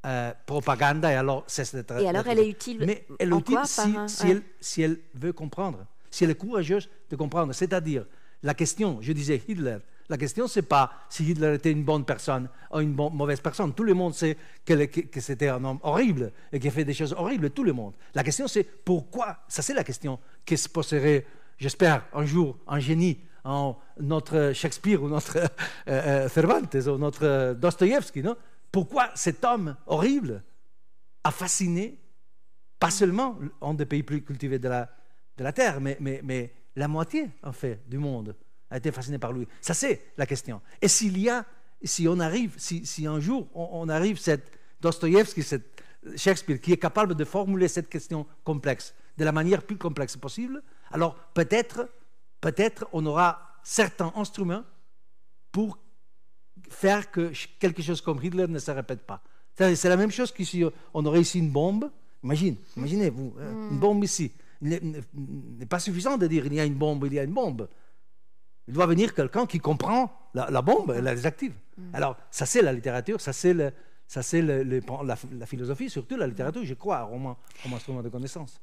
euh, propagande, et alors cesse d'être. Et alors elle est utile Mais elle est utile si, si, elle, si elle veut comprendre, si elle est courageuse de comprendre. C'est-à-dire, la question, je disais Hitler, la question, ce n'est pas si Hitler était une bonne personne ou une mauvaise personne. Tout le monde sait que, c'était un homme horrible et qu'il a fait des choses horribles, tout le monde. La question, c'est pourquoi? Ça, c'est la question qui se poserait, j'espère, un jour, un génie, notre Shakespeare ou notre euh, euh, Cervantes ou notre Dostoïevski. Non? Pourquoi cet homme horrible a fasciné, pas seulement un des pays plus cultivés de la, Terre, mais la moitié, en fait, du monde? A été fasciné par lui. Ça, c'est la question. Et s'il y a, si on arrive, si, si un jour on, arrive, cette Dostoïevski, cette Shakespeare, qui est capable de formuler cette question complexe de la manière plus complexe possible, alors peut-être, peut-être on aura certains instruments pour faire que quelque chose comme Hitler ne se répète pas. C'est la même chose que si on aurait ici une bombe. Imagine, imaginez-vous, hein, une mm. bombe ici. Il n'est pas suffisant de dire il y a une bombe, il y a une bombe. Il doit venir quelqu'un qui comprend la, bombe et la désactive. Mm. Alors, ça c'est la littérature, ça c'est le, ça c'est le, la, philosophie, surtout la littérature, je crois, au comme instrument de connaissance.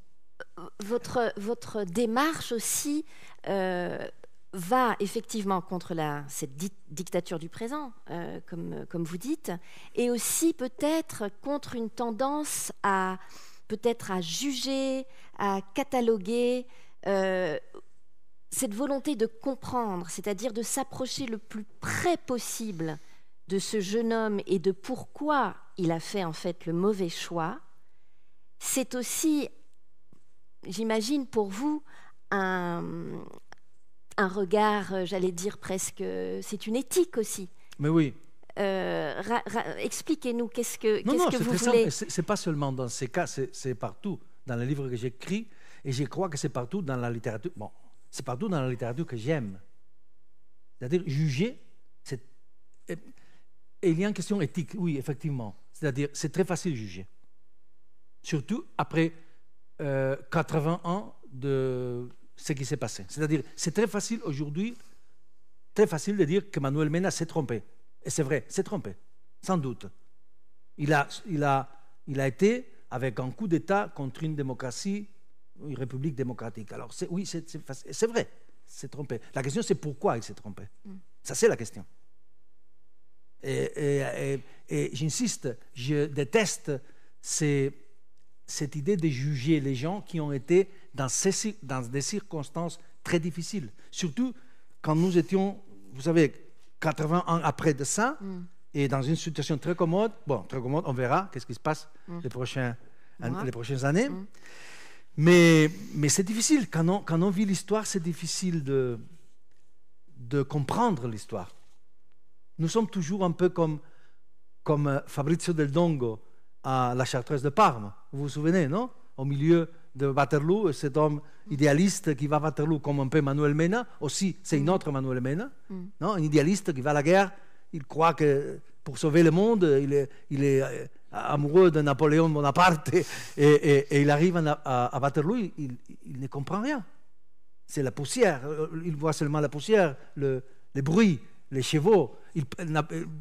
Votre, votre démarche aussi euh, va effectivement contre la, cette dictature du présent, euh, comme, comme vous dites, et aussi peut-être contre une tendance à peut-être à juger, à cataloguer, euh, cette volonté de comprendre, c'est-à-dire de s'approcher le plus près possible de ce jeune homme et de pourquoi il a fait en fait le mauvais choix, c'est aussi, j'imagine pour vous, un, un regard, euh, j'allais dire presque, c'est une éthique aussi. Mais oui. Euh, expliquez-nous qu'est-ce que, qu'est-ce que vous voulez. C'est pas seulement dans ces cas, c'est partout dans les livres que j'écris, et je crois que c'est partout dans la littérature. Bon, c'est partout dans la littérature que j'aime. C'est-à-dire juger, c'est... Il y a une question éthique, oui, effectivement. C'est-à-dire, c'est très facile de juger. Surtout après 80 euh, ans de ce qui s'est passé. C'est-à-dire, c'est très facile aujourd'hui, très facile de dire que Manuel Mena s'est trompé. Et c'est vrai, s'est trompé, sans doute. Il a, il, a, il a été avec un coup d'État contre une démocratie une république démocratique. Alors oui, c'est vrai, s'est trompé. La question c'est pourquoi il s'est trompé. Mm. Ça c'est la question. Et, j'insiste, je déteste cette idée de juger les gens qui ont été dans, dans des circonstances très difficiles. Surtout quand nous étions, vous savez, 80 ans après de ça, mm. et dans une situation très commode. Bon, très commode, on verra qu'est-ce qui se passe mm. les, prochains, les prochaines années. Mais, mais c'est difficile. Quand on, quand on vit l'histoire, c'est difficile de, de comprendre l'histoire. Nous sommes toujours un peu comme, comme euh, Fabrizio del Dongo à la Chartreuse de Parme. Vous vous souvenez, non? Au milieu de Waterloo, cet homme idéaliste qui va à Waterloo comme un peu Manuel Mena, aussi c'est une autre Manuel Mena, mm. non? Un idéaliste qui va à la guerre, il croit que pour sauver le monde, il est, il est amoureux de Napoléon Bonaparte, et, et- et il arrive à, à- à Waterloo, il, il ne comprend rien. C'est la poussière, il voit seulement la poussière, le, les bruits, les chevaux. Il,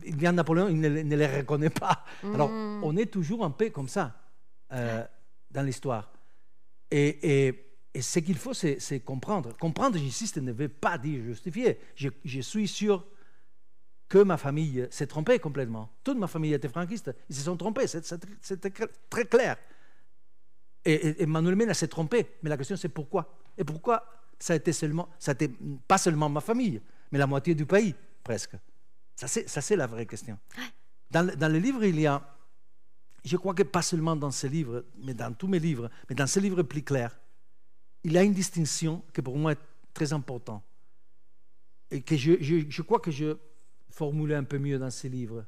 il vient de Napoléon, il ne, les- ne les reconnaît pas. Alors, on est toujours un peu comme ça euh, dans l'histoire. Et, et- et ce qu'il faut, c'est c'est comprendre. Comprendre, j'insiste, ne veut pas dire justifier. Je, je suis sûr que ma famille s'est trompée complètement. Toute ma famille était franquiste. Ils se sont trompés, c'était très clair. Et, et- et Manuel Mena s'est trompé. Mais la question, c'est pourquoi? Et pourquoi ça a été seulement, ça a été pas seulement ma famille, mais la moitié du pays, presque Ça, c'est la vraie question. Dans, le- dans le livre, il y a, je crois que pas seulement dans ce livre, mais dans tous mes livres, mais dans ce livre plus clair, il y a une distinction qui pour moi est très importante et que je, je- je crois que je formulais un peu mieux dans ces livres.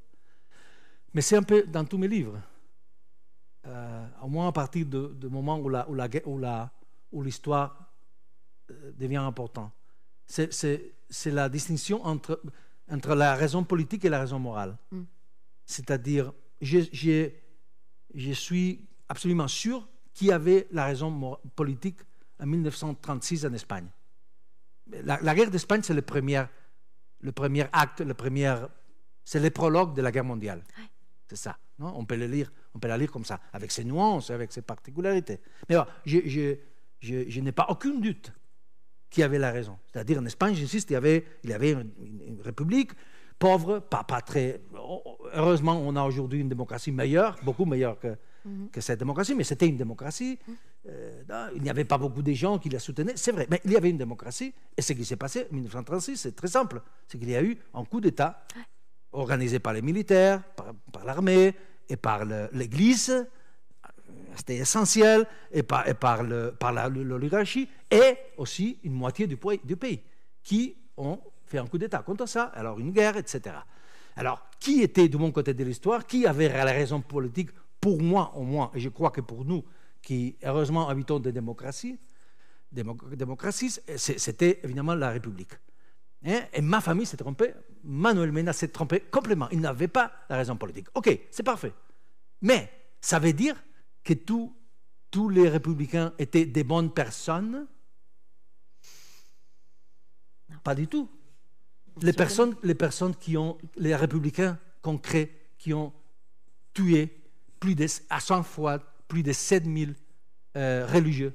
Mais c'est un peu dans tous mes livres. Euh, au moins à partir du moment où la- où la où la- où l'histoire euh, devient importante. C'est- C'est c'est la distinction entre, entre la raison politique et la raison morale. Mm. C'est-à-dire, je, je- je suis absolument sûr qui avait la raison mor- politique en 1936 en Espagne. La, la guerre d'Espagne, c'est le premier, le premier acte, le premier, c'est le prologue de la guerre mondiale. C'est ça. Non? On, peut le lire, on peut la lire comme ça, avec ses nuances, avec ses particularités. Mais bon, je, je, je- je n'ai pas aucun doute qui avait la raison. C'est-à-dire, en Espagne, j'insiste, il y avait, il y avait une, république pauvre, pas, pas très... Heureusement, on a aujourd'hui une démocratie meilleure, beaucoup meilleure que, que cette démocratie, mais c'était une démocratie. Euh, non, il n'y avait pas beaucoup de gens qui la soutenaient, c'est vrai, mais il y avait une démocratie. Et ce qui s'est passé en 1936, c'est très simple. C'est qu'il y a eu un coup d'État organisé par les militaires, par, par l'armée et par l'Église, c'était essentiel, et par, et par, le- par l'oligarchie, et aussi une moitié du, du pays, qui ont fait un coup d'État contre ça, alors une guerre, etc. Alors, qui était de mon côté de l'histoire Qui avait la raison politique Pour moi, au moins, et je crois que pour nous, qui heureusement habitons des démocraties, c'était évidemment la République. Hein, Et ma famille s'est trompée, Manuel Mena s'est trompé complètement. Il n'avait pas la raison politique. Ok, c'est parfait. Mais ça veut dire que tous- tous les républicains étaient des bonnes personnes? Pas du tout. Les personnes, les personnes qui ont, les républicains concrets, qui ont tué plus de, à 100 fois plus de 7000 euh, religieux,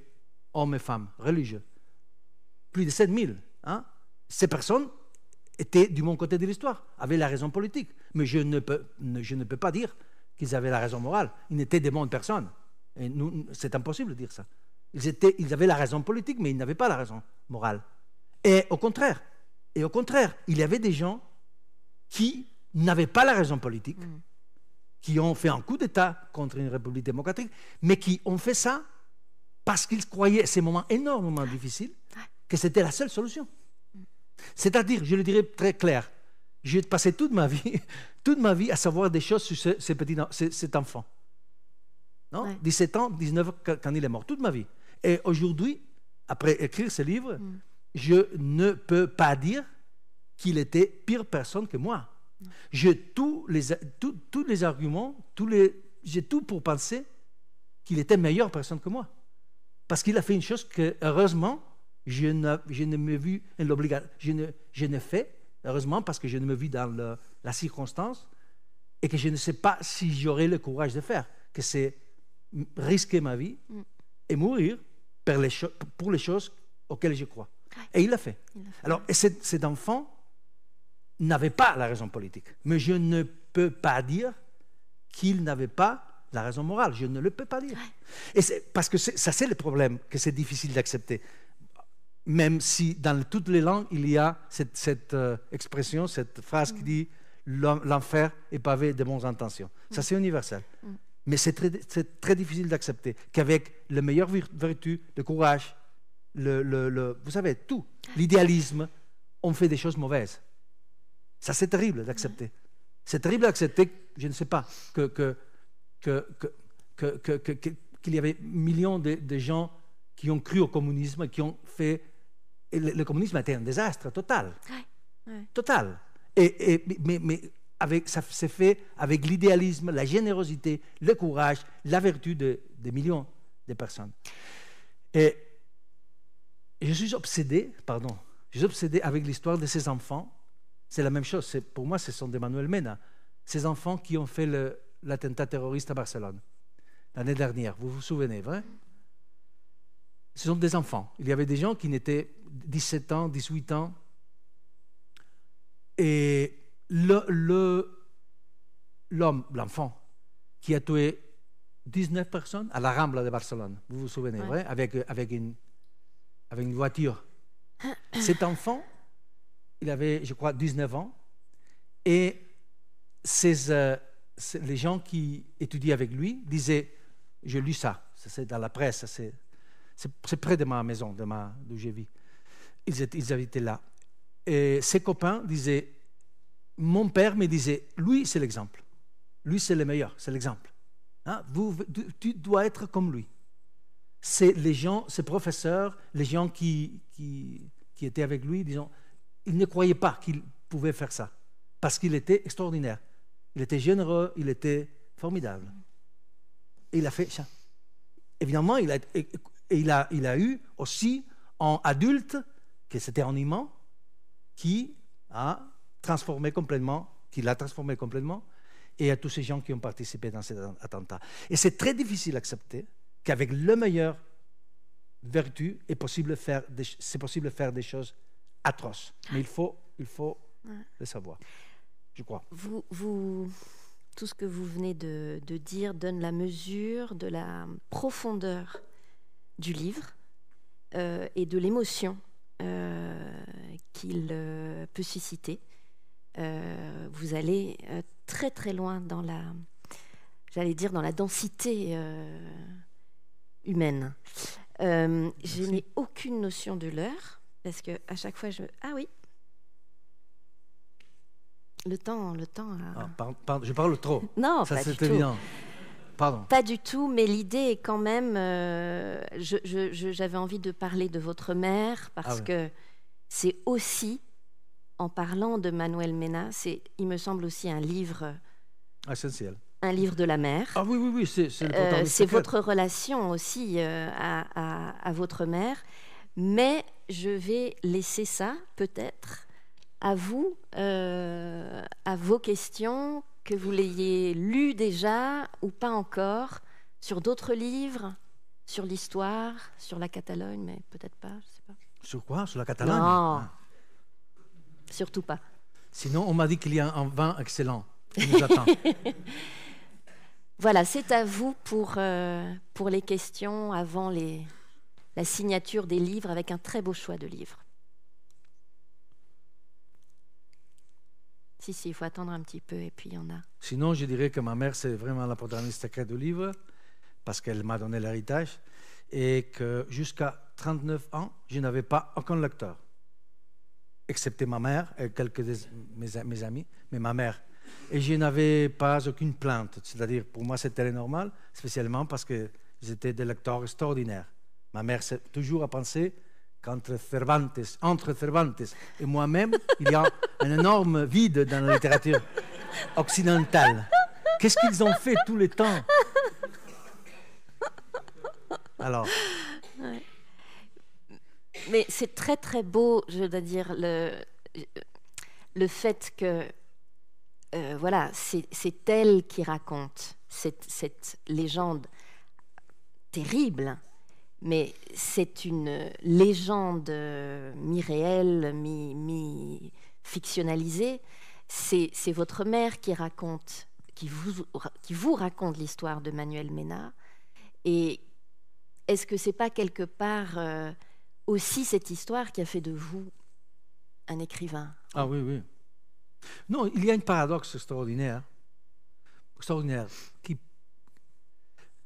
hommes et femmes religieux. Plus de 7000. Hein? Ces personnes étaient du bon côté de l'histoire, avaient la raison politique. Mais je ne peux, pas dire qu'ils avaient la raison morale. Ils étaient des bonnes personnes. C'est impossible de dire ça. Ils, avaient la raison politique, mais ils n'avaient pas la raison morale. Et au contraire, et au contraire, il y avait des gens qui n'avaient pas la raison politique, qui ont fait un coup d'État contre une république démocratique, mais qui ont fait ça parce qu'ils croyaient, ces moments énormément difficiles, que c'était la seule solution. C'est-à-dire, je le dirais très clair, j'ai passé toute ma vie, toute ma vie à savoir des choses sur ce, ce petit, ce- cet enfant. Non? Ouais. 17 ans, 19 ans quand quand il est mort, toute ma vie. Et aujourd'hui, après écrire ce livre, je ne peux pas dire qu'il était pire personne que moi. J'ai tous les, tous, tous les arguments, tous les, j'ai tout pour penser qu'il était meilleure personne que moi. Parce qu'il a fait une chose que, heureusement, je ne, je ne me vis. Je ne, je ne fais, heureusement, parce que je ne me vis dans le- la circonstance et que je ne sais pas si j'aurai le courage de faire, que c'est risquer ma vie et mourir pour les, cho- pour les choses auxquelles je crois. Et il l'a fait. Alors, et cet, cet enfant n'avait pas la raison politique. Mais je ne peux pas dire qu'il n'avait pas la raison morale. Je ne le peux pas dire. Et parce que ça, c'est le problème, que c'est difficile d'accepter. Même si dans toutes les langues, il y a cette, cette, euh, expression, cette phrase qui dit L'en- l'enfer est pavé de bonnes intentions. Ça, c'est universel. Mais c'est très, difficile d'accepter qu'avec les meilleures vertus, le courage, le, le- le- vous savez, tout, l'idéalisme, on fait des choses mauvaises. Ça, c'est terrible d'accepter. C'est terrible d'accepter, je ne sais pas, que, qu'il y avait millions de, de gens qui ont cru au communisme, qui ont fait... et le, le communisme a été un désastre total. Ouais. Total. Et, et- mais, mais avec, ça s'est fait avec l'idéalisme, la générosité, le courage, la vertu de, de millions de personnes. Et je suis obsédé, pardon, je suis obsédé avec l'histoire de ces enfants. C'est la même chose. Pour moi, ce sont des Manuel Mena. Ces enfants qui ont fait l'attentat terroriste à Barcelone l'année dernière. Vous vous souvenez, vrai? Ce sont des enfants. Il y avait des gens qui n'étaient 17 ans, 18 ans. Et l'homme, l'enfant, qui a tué 19 personnes à la Rambla de Barcelone, vous vous souvenez, vrai? Avec, avec, une, avec une voiture. Cet enfant, il avait, je crois, 19 ans. Et euh, les gens qui étudient avec lui disaient, je lis ça, c'est dans la presse, c'est près de ma maison, de ma, d'où je vis. Ils, ils habitaient là. Et ses copains disaient, mon père me disait, lui c'est l'exemple, lui c'est le meilleur, c'est l'exemple. Hein? Tu dois être comme lui. C'est les gens, professeurs, les gens qui étaient avec lui, disons, ils ne croyaient pas qu'il pouvait faire ça, parce qu'il était extraordinaire. Il était généreux, il était formidable. Et il a fait ça. Évidemment, il a, il il eu aussi un adulte, que c'était un imam, qui a transformé complètement, qui l'a transformé complètement, et à tous ces gens qui ont participé dans cet attentat. Et c'est très difficile d'accepter qu'avec le meilleur vertu, c'est possible de faire des choses atroces. Mais il faut, il faut le savoir je crois? Vous, vous, tout ce que vous venez de, dire donne la mesure de la profondeur du livre euh, et de l'émotion euh, qu'il euh, peut susciter. vous allez très très loin dans la, j'allais dire, dans la densité humaine. je n'ai aucune notion de l'heure parce que à chaque fois je ah oui le temps, le temps. Ah, je parle trop. Non, ça c'est évident. Pardon. Pas du tout, mais l'idée est quand même. Euh, j'avais envie de parler de votre mère parce ah que c'est aussi, en parlant de Manuel Mena, c'est, il me semble aussi un livre. Essentiel. Un livre de la mère. Ah oui, oui, oui, c'est euh, C'est votre relation aussi euh, à, à votre mère. Mais je vais laisser ça, peut-être, à vous, euh, à vos questions, que vous l'ayez lu déjà ou pas encore, sur d'autres livres, sur l'histoire, sur la Catalogne, mais peut-être pas, je sais pas. Sur quoi? Sur la Catalogne? Non, ah. surtout pas. Sinon, on m'a dit qu'il y a un vin excellent qui nous attend. voilà, c'est à vous pour, euh, pour les questions avant les, la signature des livres avec un très beau choix de livres. Si, si, il faut attendre un petit peu et puis il y en a. Sinon, je dirais que ma mère, c'est vraiment la protagoniste du livre parce qu'elle m'a donné l'héritage et que jusqu'à 39 ans, je n'avais pas aucun lecteur, excepté ma mère et quelques de mes, mes amis, mais ma mère. Et je n'avais pas aucune plainte, c'est-à-dire pour moi c'était normal, spécialement parce que j'étais des lecteurs extraordinaires. Ma mère toujours a pensé qu'entre Cervantes, entre Cervantes et moi-même, il y a un énorme vide dans la littérature occidentale. Qu'est-ce qu'ils ont fait tout le temps? Alors. Mais c'est très très beau, je dois dire, le, fait que, euh, voilà, c'est elle qui raconte cette légende terrible mais c'est une légende mi-réelle, mi-fictionnalisée. c'est votre mère qui vous, raconte l'histoire de Manuel Mena. Et est-ce que c'est pas quelque part euh, aussi cette histoire qui a fait de vous un écrivain? Ah oui, oui. Non, il y a un paradoxe extraordinaire, extraordinaire, qui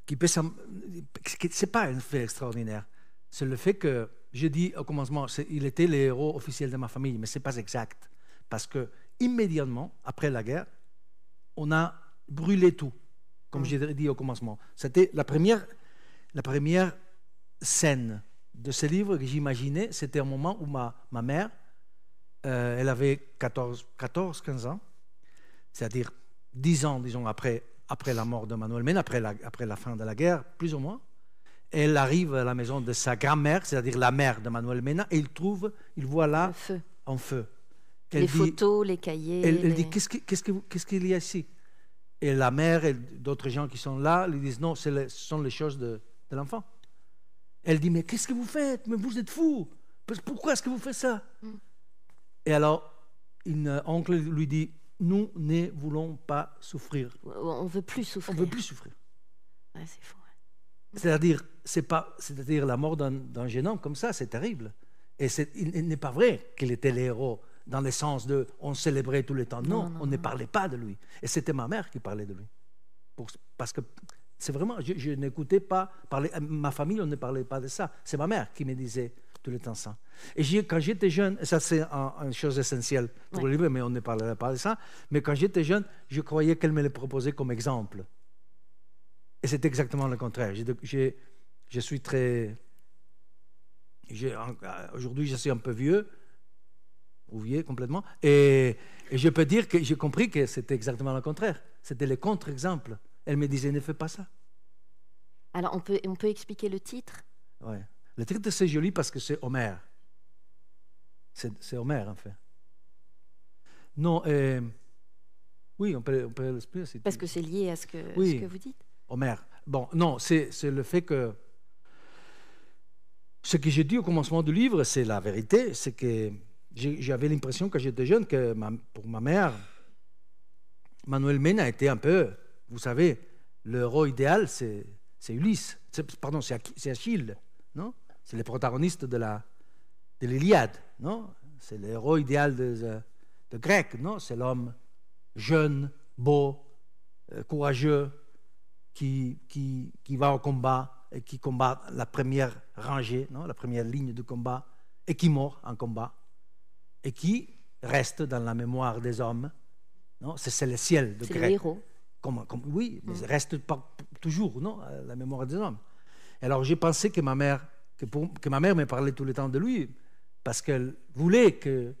qui peut c'est pas un fait extraordinaire. C'est le fait que, je dis au commencement, il était le héros officiel de ma famille, mais c'est pas exact. Parce que immédiatement, après la guerre, on a brûlé tout, comme mm. j'ai dit au commencement. C'était la première, la première scène de ce livre que j'imaginais. C'était un moment où ma, ma mère, euh, elle avait 14, 14, 15 ans. c'est-à-dire dix ans, disons, après, après la mort de Manuel Mena, après la, après la fin de la guerre, plus ou moins, elle arrive à la maison de sa grand-mère, c'est-à-dire la mère de Manuel Mena, et il trouve, il voit là feu. en feu. les photos, les cahiers. Elle, elle les- dit qu'est-ce que- qu'est-ce que- qu'est-ce qu'il y a ici? Et la mère et d'autres gens qui sont là lui disent non, le- ce sont les choses de, de l'enfant. Elle dit mais qu'est-ce que vous faites? Mais vous êtes fou Pourquoi est-ce que vous faites ça? Mm. Et alors, une oncle lui dit nous ne voulons pas souffrir. On veut plus On souffrir. ne veut plus souffrir. Ouais, c'est fou. ouais. C'est-à-dire, c'est pas, c'est-à-dire la mort d'un, jeune homme comme ça, c'est terrible. Et c'est, il, il n'est pas vrai qu'il était le héros dans le sens de on célébrait tout le temps. Non, Non, non, on ne parlait pas de lui. Et c'était ma mère qui parlait de lui. Pour- parce que c'est vraiment, je, je n'écoutais pas parler. Ma famille, on ne parlait pas de ça. C'est ma mère qui me disait le temps. Et quand j'étais jeune, et ça c'est un- une chose essentielle pour Ouais. le livre, mais on ne parlerait pas de ça. Mais quand j'étais jeune, je croyais qu'elle me le proposait comme exemple. Et c'est exactement le contraire. J'ai- je suis très. Aujourd'hui, je suis un peu vieux, ou vieux complètement, et, et je peux dire que j'ai compris que c'était exactement le contraire. C'était le contre-exemple. Elle me disait ne fais pas ça. Alors, on peut, on peut expliquer le titre? Ouais. Le titre, c'est joli parce que c'est Homère. C'est Homère, en fait. Non, euh, oui, on peut, on peut Parce que c'est lié à ce que, Oui. ce que vous dites. Homère. Bon, non, c'est c'est le fait que ce que j'ai dit au commencement du livre, c'est la vérité. C'est que j'avais l'impression quand j'étais jeune que ma- pour ma mère, Manuel Mena était un peu, vous savez, le héros idéal, c'est Ulysse. Pardon, c'est Achille- c'est Achille, non? C'est le protagoniste de la de l'Iliade, non? C'est le héros idéal de, de, de grec, non? C'est l'homme jeune, beau, euh, courageux, qui, qui, qui va au combat et qui combat la première rangée, non? La première ligne de combat, et qui meurt en combat, et qui reste dans la mémoire des hommes. Non? C'est le ciel de C'est le grec. héros. Comme, comme- oui, mais reste pas toujours non, à la mémoire des hommes. Alors j'ai pensé que ma mère, que, pour- que ma mère me parlait tout le temps de lui, parce qu'elle voulait que,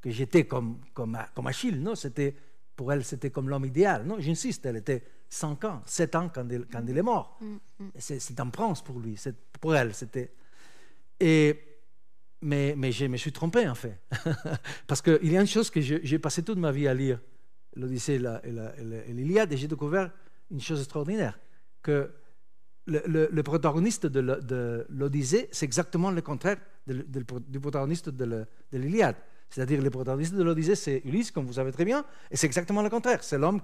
que j'étais comme, comme, comme Achille. Non, c'était pour elle, c'était comme l'homme idéal. Non, j'insiste, elle était 5 ans, 7 ans quand il, quand il est mort. Mm, mm. C'est un prince pour lui, pour elle, c'était. Et mais, mais je me suis trompé en fait, parce qu'il y a une chose que j'ai passé toute ma vie à lire, l'Odyssée et la- et l'Iliade, et j'ai découvert une chose extraordinaire, que le, le- le protagoniste de l'Odyssée, c'est exactement le contraire de de du protagoniste de l'Iliade. C'est-à-dire le protagoniste de l'Odyssée, c'est Ulysse, comme vous savez très bien, et c'est exactement le contraire. C'est l'homme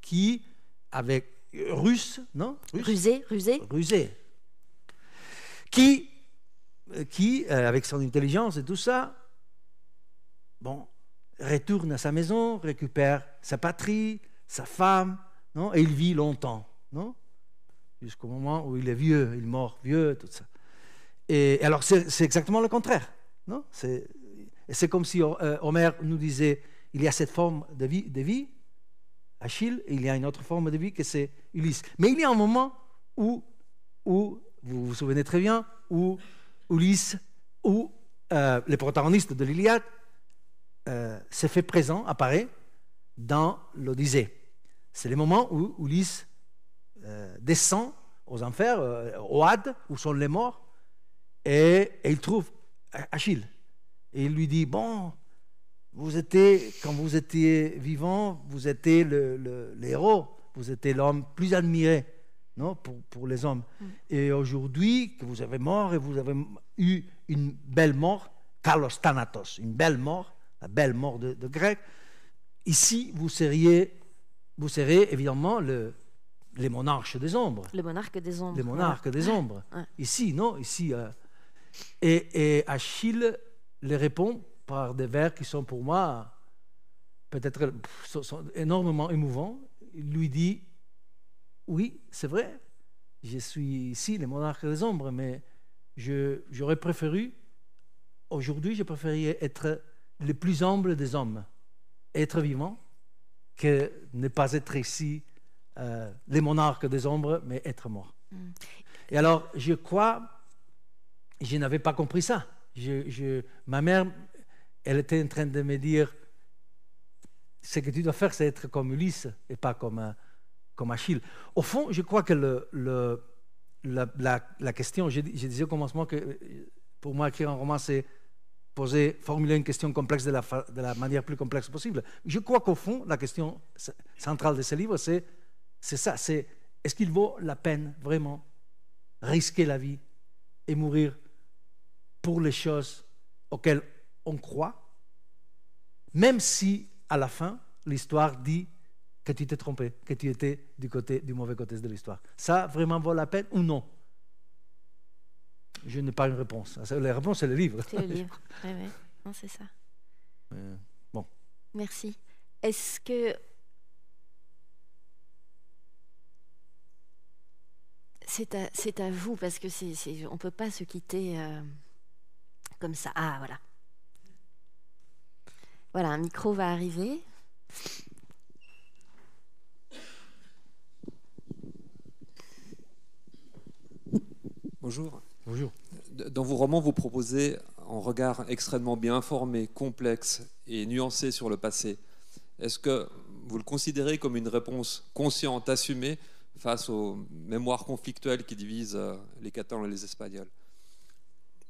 qui, avec russe, non? Russe? Rusé, rusé. rusé, qui, euh, qui euh, avec son intelligence et tout ça, bon, retourne à sa maison, récupère sa patrie, sa femme, non, et il vit longtemps, non, jusqu'au moment où il est vieux, il mort vieux, tout ça. Et alors c'est exactement le contraire, non? C'est comme si euh, Homère nous disait, il y a cette forme de vie, Achille, et il y a une autre forme de vie que c'est Ulysse. Mais il y a un moment où, où vous vous souvenez très bien, où Ulysse, où euh, le protagoniste de l'Iliade euh, se fait présent, apparaît dans l'Odyssée. C'est le moment où Ulysse euh, descend aux enfers, euh, au Hades, où sont les morts, et, et il trouve Achille. Et il lui dit, bon, vous étiez, quand vous étiez vivant, vous étiez le, le- le héros, vous étiez l'homme plus admiré non, pour, pour les hommes. Et aujourd'hui, que vous avez mort et vous avez eu une belle mort, Carlos Thanatos, une belle mort, la belle mort de, de grec, ici, vous seriez, vous serez évidemment le, les monarches des ombres Le monarque des ombres. les monarques des ombres. Ouais. Ici, non Ici. euh, et, et Achille les répond par des vers qui sont pour moi peut-être énormément émouvants. Il lui dit Oui, c'est vrai, je suis ici, les monarques des ombres, mais j'aurais préféré, aujourd'hui, je préférerais être le plus humble des hommes, être vivant, que ne pas être ici euh, les monarques des ombres, mais être mort. Mm. Et alors, je crois, je n'avais pas compris ça. Je, je- ma mère, elle était en train de me dire, ce que tu dois faire, c'est être comme Ulysse et pas comme, euh, comme Achille. Au fond, je crois que le, le, la, la, la, question, je, je, disais au commencement que euh, pour moi, écrire un roman, c'est poser, formuler une question complexe de la, de la manière plus complexe possible. Je crois qu'au fond, la question centrale de ce livre, c'est ça, c'est est-ce qu'il vaut la peine vraiment risquer la vie et mourir pour les choses auxquelles on croit, même si à la fin, l'histoire dit que tu t'es trompé, que tu étais du, côté, du mauvais côté de l'histoire. Ça vraiment vaut la peine ou non? Je n'ai pas une réponse. La réponse, c'est le livre. C'est le livre, oui, c'est ça. Euh, bon. Merci. Est-ce que c'est à, à, vous, parce que c'est, on ne peut pas se quitter euh, comme ça. Ah, voilà. Voilà, un micro va arriver. Bonjour. Bonjour. Dans vos romans, vous proposez un regard extrêmement bien informé, complexe et nuancé sur le passé. Est-ce que vous le considérez comme une réponse consciente, assumée face aux mémoires conflictuelles qui divisent euh, les Catalans et les Espagnols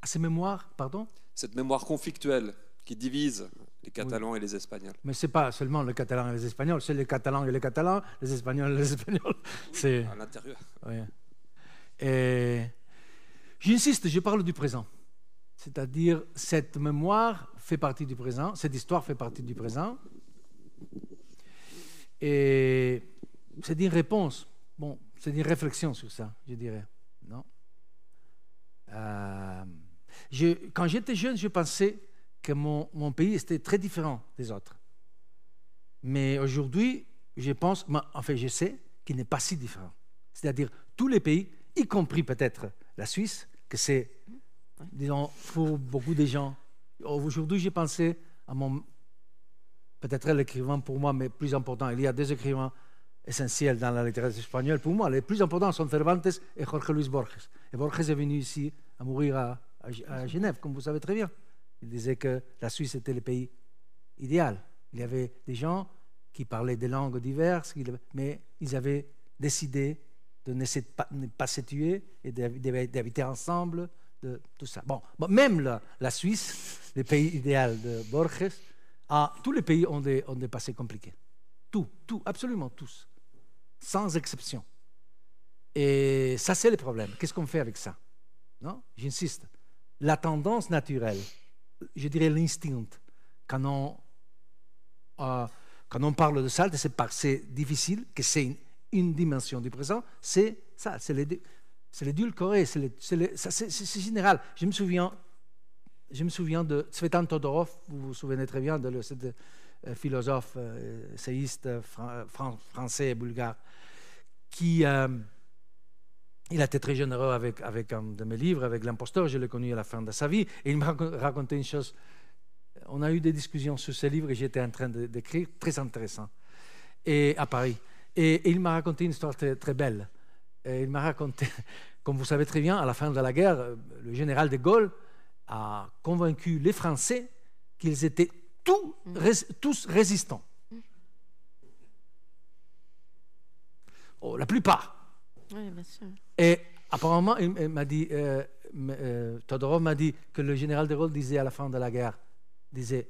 À ces mémoires, pardon? Cette mémoire conflictuelle qui divise les Catalans oui. et les Espagnols. Mais ce n'est pas seulement les Catalans et les Espagnols, c'est les Catalans et les Catalans, les Espagnols et les Espagnols. C'est... À l'intérieur. Oui. Et j'insiste, je parle du présent. C'est-à-dire, cette mémoire fait partie du présent, cette histoire fait partie du présent. Et c'est une réponse, bon, c'est une réflexion sur ça, je dirais. Non? Euh, Quand j'étais jeune, je pensais que mon, mon, pays était très différent des autres. Mais aujourd'hui, je pense, enfin je sais qu'il n'est pas si différent. C'est-à-dire tous les pays, y compris peut-être la Suisse, que c'est, disons, pour beaucoup de gens. Aujourd'hui, j'ai pensé à mon, peut-être l'écrivain pour moi, mais plus important. Il y a deux écrivains essentiels dans la littérature espagnole. Pour moi, les plus importants sont Cervantes et Jorge Luis Borges. Et Borges est venu ici à mourir à, Genève, comme vous savez très bien. Il disait que la Suisse était le pays idéal. Il y avait des gens qui parlaient des langues diverses, mais ils avaient décidé de ne pas, ne se tuer et d'habiter ensemble, de tout ça. Bon, même la, Suisse, le pays idéal de Borges, tous les pays ont des, ont des passés compliqués. Tout, tout, absolument tous, sans exception. Et ça, c'est le problème. Qu'est-ce qu'on fait avec ça? Non? J'insiste. La tendance naturelle je dirais l'instinct. Quand on, euh, quand on parle de ça, c'est parce que c'est difficile, que c'est une, dimension du présent, c'est ça, c'est l'édulcoré, c'est général. Je me souviens, je me souviens de Tsvetan Todorov, vous vous souvenez très bien de ce euh, philosophe, euh, fran fran français et bulgare, qui euh, il a été très généreux avec, avec un de mes livres, avec l'imposteur. Je l'ai connu à la fin de sa vie. Et il m'a raconté une chose. On a eu des discussions sur ce livre que j'étais en train d'écrire, très intéressant, et à Paris. Et, il m'a raconté une histoire très, belle. Il m'a raconté, comme vous savez très bien, à la fin de la guerre, le général de Gaulle a convaincu les Français qu'ils étaient tout, tous résistants. Oh, la plupart. Oui, bien sûr. Et apparemment, il, il m'a dit, euh, euh, Todorov m'a dit que le général de Gaulle disait à la fin de la guerre, disait,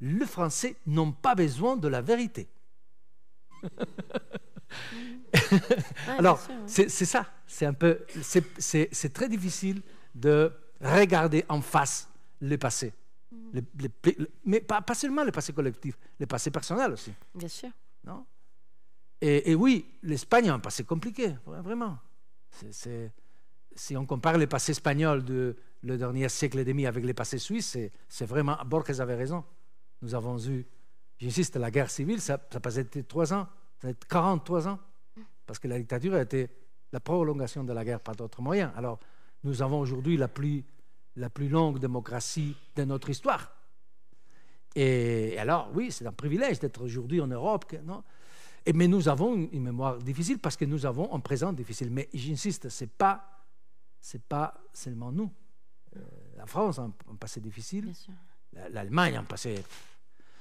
les Français n'ont pas besoin de la vérité. Alors, c'est ça. C'est un peu, c'est très difficile de regarder en face le passé. Mm. Le, le, le, mais pas, pas, seulement le passé collectif, le passé personnel aussi. Bien sûr. Non? Et, et, oui, l'Espagne a un passé compliqué, vraiment. C est, c est, si on compare le passé espagnol de le dernier siècle et demi avec le passé suisse, c'est vraiment. Borges avait raison. Nous avons eu, j'insiste, la guerre civile, ça n'a pas été trois ans, ça a été 43 ans, parce que la dictature a été la prolongation de la guerre par d'autres moyens. Alors, nous avons aujourd'hui la plus, la plus longue démocratie de notre histoire. Et, et alors, oui, c'est un privilège d'être aujourd'hui en Europe. Non? Et, mais nous avons une mémoire difficile parce que nous avons un présent difficile. Mais j'insiste, ce n'est pas, pas seulement nous. Euh, la France a un, un passé difficile. L'Allemagne a un passé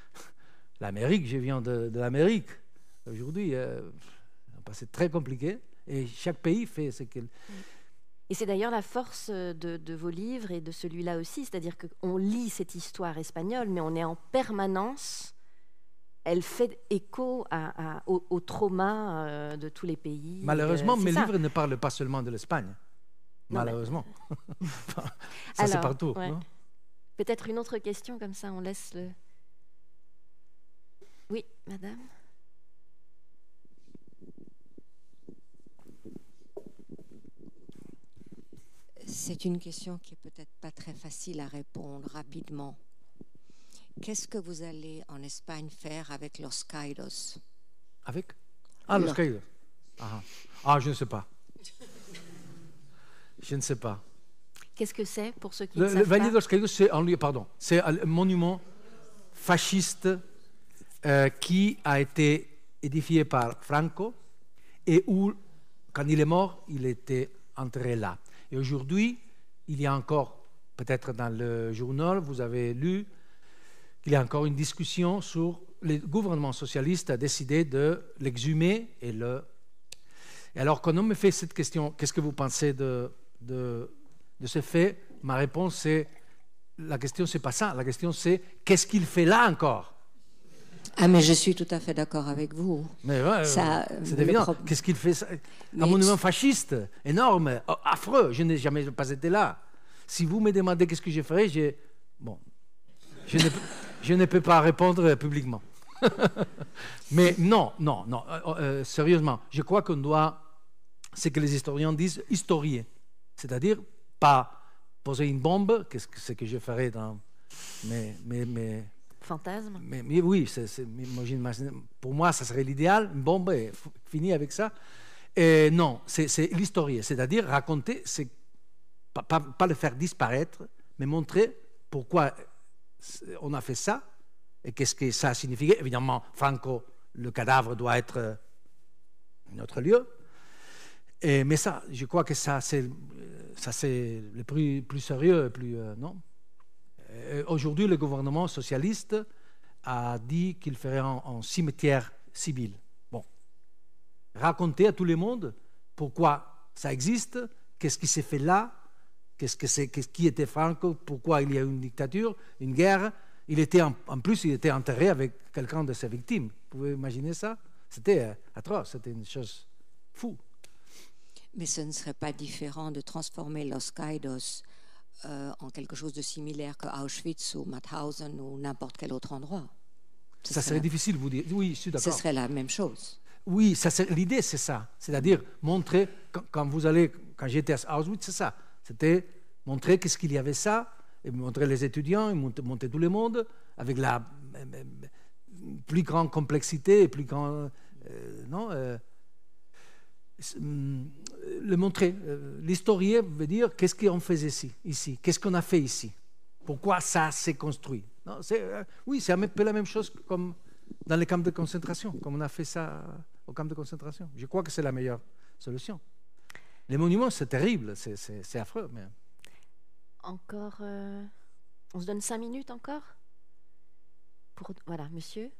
L'Amérique, je viens de, de l'Amérique. Aujourd'hui, euh, c'est très compliqué. Et chaque pays fait ce qu'il. Et c'est d'ailleurs la force de, de, vos livres et de celui-là aussi, c'est-à-dire qu'on lit cette histoire espagnole, mais on est en permanence. Elle fait écho à, à, au, au, trauma euh, de tous les pays. Malheureusement, mes ça. livres ne parlent pas seulement de l'Espagne. Malheureusement. ça, c'est partout. Ouais. Peut-être une autre question, comme ça on laisse le. Oui, madame. C'est une question qui est peut-être pas très facile à répondre rapidement. Qu'est-ce que vous allez en Espagne faire avec los Caídos Avec? Ah, los Caídos. Ah, ah, je ne sais pas. Je ne sais pas. Qu'est-ce que c'est pour ceux qui le, ne savent le Valle de los Caídos, c'est un lieu, pardon, c'est un monument fasciste euh, qui a été édifié par Franco et où, quand il est mort, il était enterré là. Et aujourd'hui, il y a encore, peut-être dans le journal, vous avez lu qu'il y a encore une discussion sur le gouvernement socialiste a décidé de l'exhumer et le. Et alors, quand on me fait cette question, qu'est-ce que vous pensez de, de, de ce fait? Ma réponse c'est la question c'est pas ça. La question c'est qu'est-ce qu'il fait là encore? Ah, mais je suis tout à fait d'accord avec vous. Mais ouais, Ça, c'est évident. pro- Qu'est-ce qu'il fait ça Mais- Un monument fasciste, énorme, oh, affreux. Je n'ai jamais pas été là. Si vous me demandez qu'est-ce que je ferais, j'ai bon, je ne, peux- je ne peux pas répondre publiquement. Mais non, non, non. euh, euh, sérieusement, je crois qu'on doit, ce que les historiens disent, historier. C'est-à-dire pas poser une bombe, qu'est-ce que c'est que je ferais dans mes, mes, mes, Mais, oui, moi, j'imagine- pour moi, ça serait l'idéal, et f- fini avec ça. Non, c'est l'historier, c'est-à-dire raconter, c'est pas, le faire disparaître, mais montrer pourquoi on a fait ça et qu'est-ce que ça a signifié. Évidemment, Franco, le cadavre doit être euh, un autre lieu. Mais ça, je crois que ça, c'est euh, le plus, plus sérieux, plus euh, non? Euh, Aujourd'hui, le gouvernement socialiste a dit qu'il ferait un, cimetière civil. Bon, raconter à tout le monde pourquoi ça existe, qu'est-ce qui s'est fait là, qu'est-ce que c'est, qui était Franco, pourquoi il y a eu une dictature, une guerre. Il était en, en plus, il était enterré avec quelqu'un de ses victimes. Vous pouvez imaginer ça? C'était euh, atroce, c'était une chose fou. Mais ce ne serait pas différent de transformer Los Caídos euh, en quelque chose de similaire que Auschwitz ou Mauthausen ou n'importe quel autre endroit. Ce Ça serait difficile, vous dire. Oui, je suis Ce d'accord. serait la même chose. Oui, l'idée c'est ça, c'est-à-dire montrer quand, quand vous allez, quand j'étais à Auschwitz, c'est ça, c'était montrer qu'est-ce qu'il y avait ça, et montrer les étudiants, et montrer, montrer tout le monde avec la euh, plus grande complexité, et plus grand, euh, non, euh, le montrer. Euh, L'historien veut dire qu'est-ce qu'on faisait ici, ici, qu'est-ce qu'on a fait ici, pourquoi ça s'est construit? Non, euh, oui, c'est un peu la même chose comme dans les camps de concentration, comme on a fait ça au camp de concentration. Je crois que c'est la meilleure solution. Les monuments, c'est terrible, c'est affreux. Mais... Encore. euh, On se donne cinq minutes encore? Pour... Voilà, monsieur?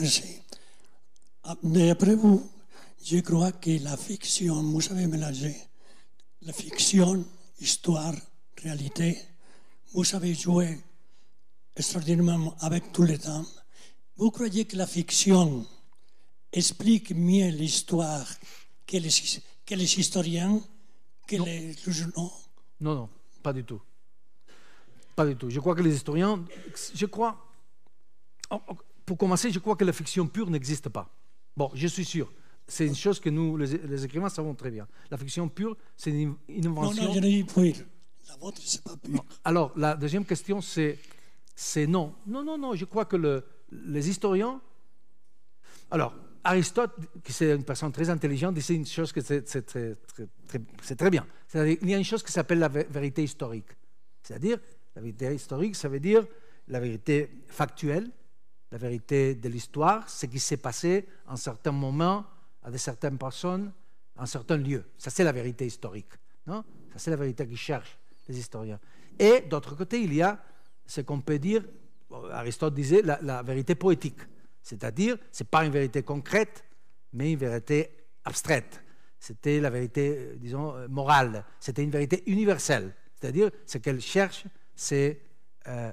Merci. D'après vous, je crois que la fiction, vous savez mélanger la fiction, histoire, réalité. Vous savez jouer extraordinairement avec tout le temps. Vous croyez que la fiction explique mieux l'histoire que les, que les historiens, que les, les journaux? Non, non, pas du tout. Pas du tout. Je crois que les historiens, je crois, oh, oh, pour commencer, je crois que la fiction pure n'existe pas. Bon, je suis sûr. C'est une chose que nous, les, les écrivains, savons très bien. La fiction pure, c'est une, une Non, invention. non, dis pur. La vôtre, c'est pas pur. Non. Alors, la deuxième question, c'est, c'est non. Non, non, non. Je crois que le- les historiens. Alors, Aristote, qui c'est une personne très intelligente, disait une chose que c'est, très, très- très- c'est très bien. C'est-à-dire, il y a une chose qui s'appelle la vé- vérité historique. C'est-à-dire, la vérité historique, ça veut dire la vérité factuelle, la vérité de l'histoire, ce qui s'est passé en certains moments, à de certaines personnes, en certains lieux. Ça, c'est la vérité historique. Non? Ça, c'est la vérité qu'ils cherchent, les historiens. Et d'autre côté, il y a ce qu'on peut dire, Aristote disait, la, vérité poétique. C'est-à-dire, ce n'est pas une vérité concrète, mais une vérité abstraite. C'était la vérité, euh, disons, euh, morale. C'était une vérité universelle. C'est-à-dire, ce qu'elle cherche, c'est euh,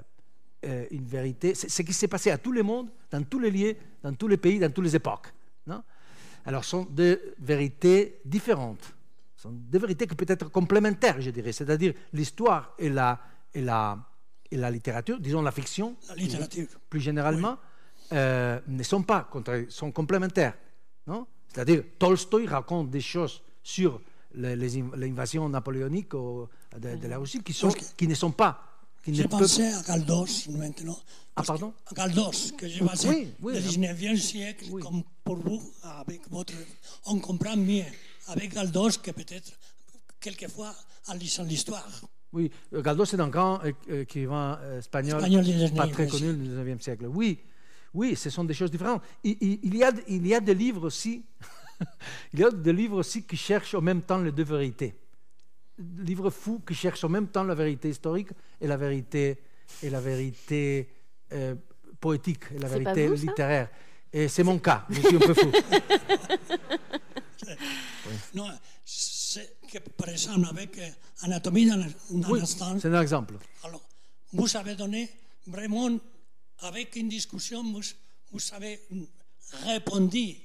euh, une vérité, c'est ce qui s'est passé à tous les mondes, dans tous les lieux, dans tous les pays, dans toutes les époques. Non? Alors, ce sont des vérités différentes. Ce sont des vérités qui peuvent être complémentaires, je dirais. C'est-à-dire, l'histoire et la, et, la, et la littérature, disons la fiction, La littérature. plus généralement, euh, ne sont pas sont complémentaires. Non? C'est-à-dire, Tolstoï raconte des choses sur l'invasion napoléonique de, de la Russie qui, sont, qui ne sont pas. Qui J'ai pensé à Galdós maintenant. que- pardon? À Galdós, que j'ai passé Oui, oui, le hein. 19e siècle, Oui. comme pour vous, avec votre. On comprend mieux avec Galdós que peut-être quelquefois en lisant l'histoire. Oui, euh, Galdós est un grand euh, euh, écrivain espagnol, Espagnol pas 19e très connu du 19e siècle. Oui, oui, ce sont des choses différentes. Il, il- il y, a, il y a des livres aussi, il y a des livres aussi qui cherchent en même temps les deux vérités. Des livres fous qui cherchent en même temps la vérité historique et la vérité, et la vérité euh, poétique, et la vérité vous, littéraire. Et c'est mon cas, je suis un peu fou. Non, c'est que par exemple avec euh, Anatomie d'un d'un Oui, instant, c'est un exemple. alors, vous avez donné vraiment, avec une discussion, vous, vous avez répondu,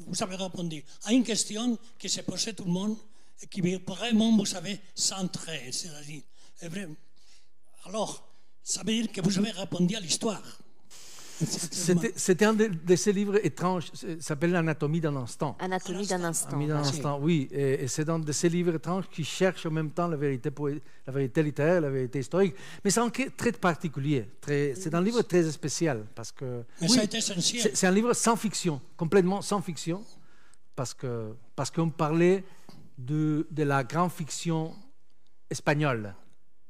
vous avez répondu à une question qui se posait tout le monde et qui vraiment vous avez centré, c'est-à-dire, vrai- alors, ça veut dire que vous avez répondu à l'histoire. C'était un de, de ces livres étranges, ça s'appelle L'anatomie d'un instant. Anatomie d'un instant. D'un voilà. instant, oui. Et, et c'est dans de ces livres étranges qui cherchent en même temps la vérité, poé- la vérité littéraire, la vérité historique. Mais c'est un cas très particulier. Très, c'est un livre très spécial parce que. Mais oui, ça a été essentiel. c'est, c'est un livre sans fiction, complètement sans fiction, parce que parce qu'on parlait de, de la grande fiction espagnole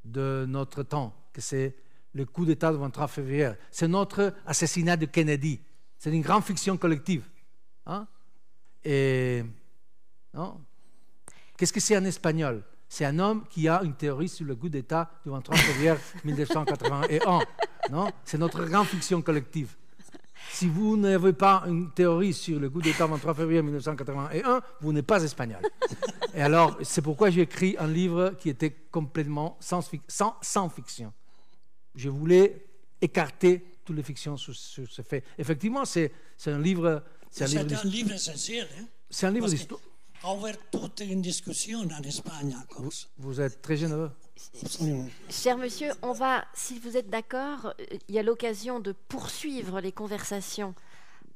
de notre temps, que c'est le coup d'État du 23 février. C'est notre assassinat de Kennedy. C'est une grande fiction collective. Hein? Et non? qu'est-ce que c'est un espagnol? C'est un homme qui a une théorie sur le coup d'État du 23 février 1981. Non? C'est notre grande fiction collective. Si vous n'avez pas une théorie sur le coup d'État 23 février 1981, vous n'êtes pas espagnol. Et alors, c'est pourquoi j'ai écrit un livre qui était complètement sans, fic- sans, sans fiction. Je voulais écarter toutes les fictions sur, sur ce fait. Effectivement, c'est un livre. C'est un livre, un livre essentiel. Hein? c'est un livre d'histoire. a ouvert toute une discussion en Espagne. Vous êtes très généreux. Absolument. Cher monsieur, on va, si vous êtes d'accord, il y a l'occasion de poursuivre les conversations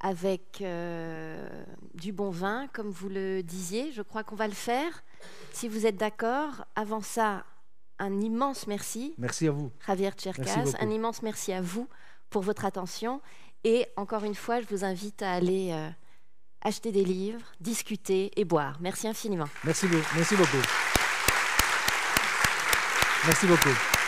avec euh, du bon vin, comme vous le disiez. Je crois qu'on va le faire. Si vous êtes d'accord, avant ça, un immense merci, Merci à vous. Javier Tcherkas. Un immense merci à vous pour votre attention. Et encore une fois, je vous invite à aller euh, acheter des livres, discuter et boire. Merci infiniment. Merci, beaucoup. merci beaucoup. Merci beaucoup.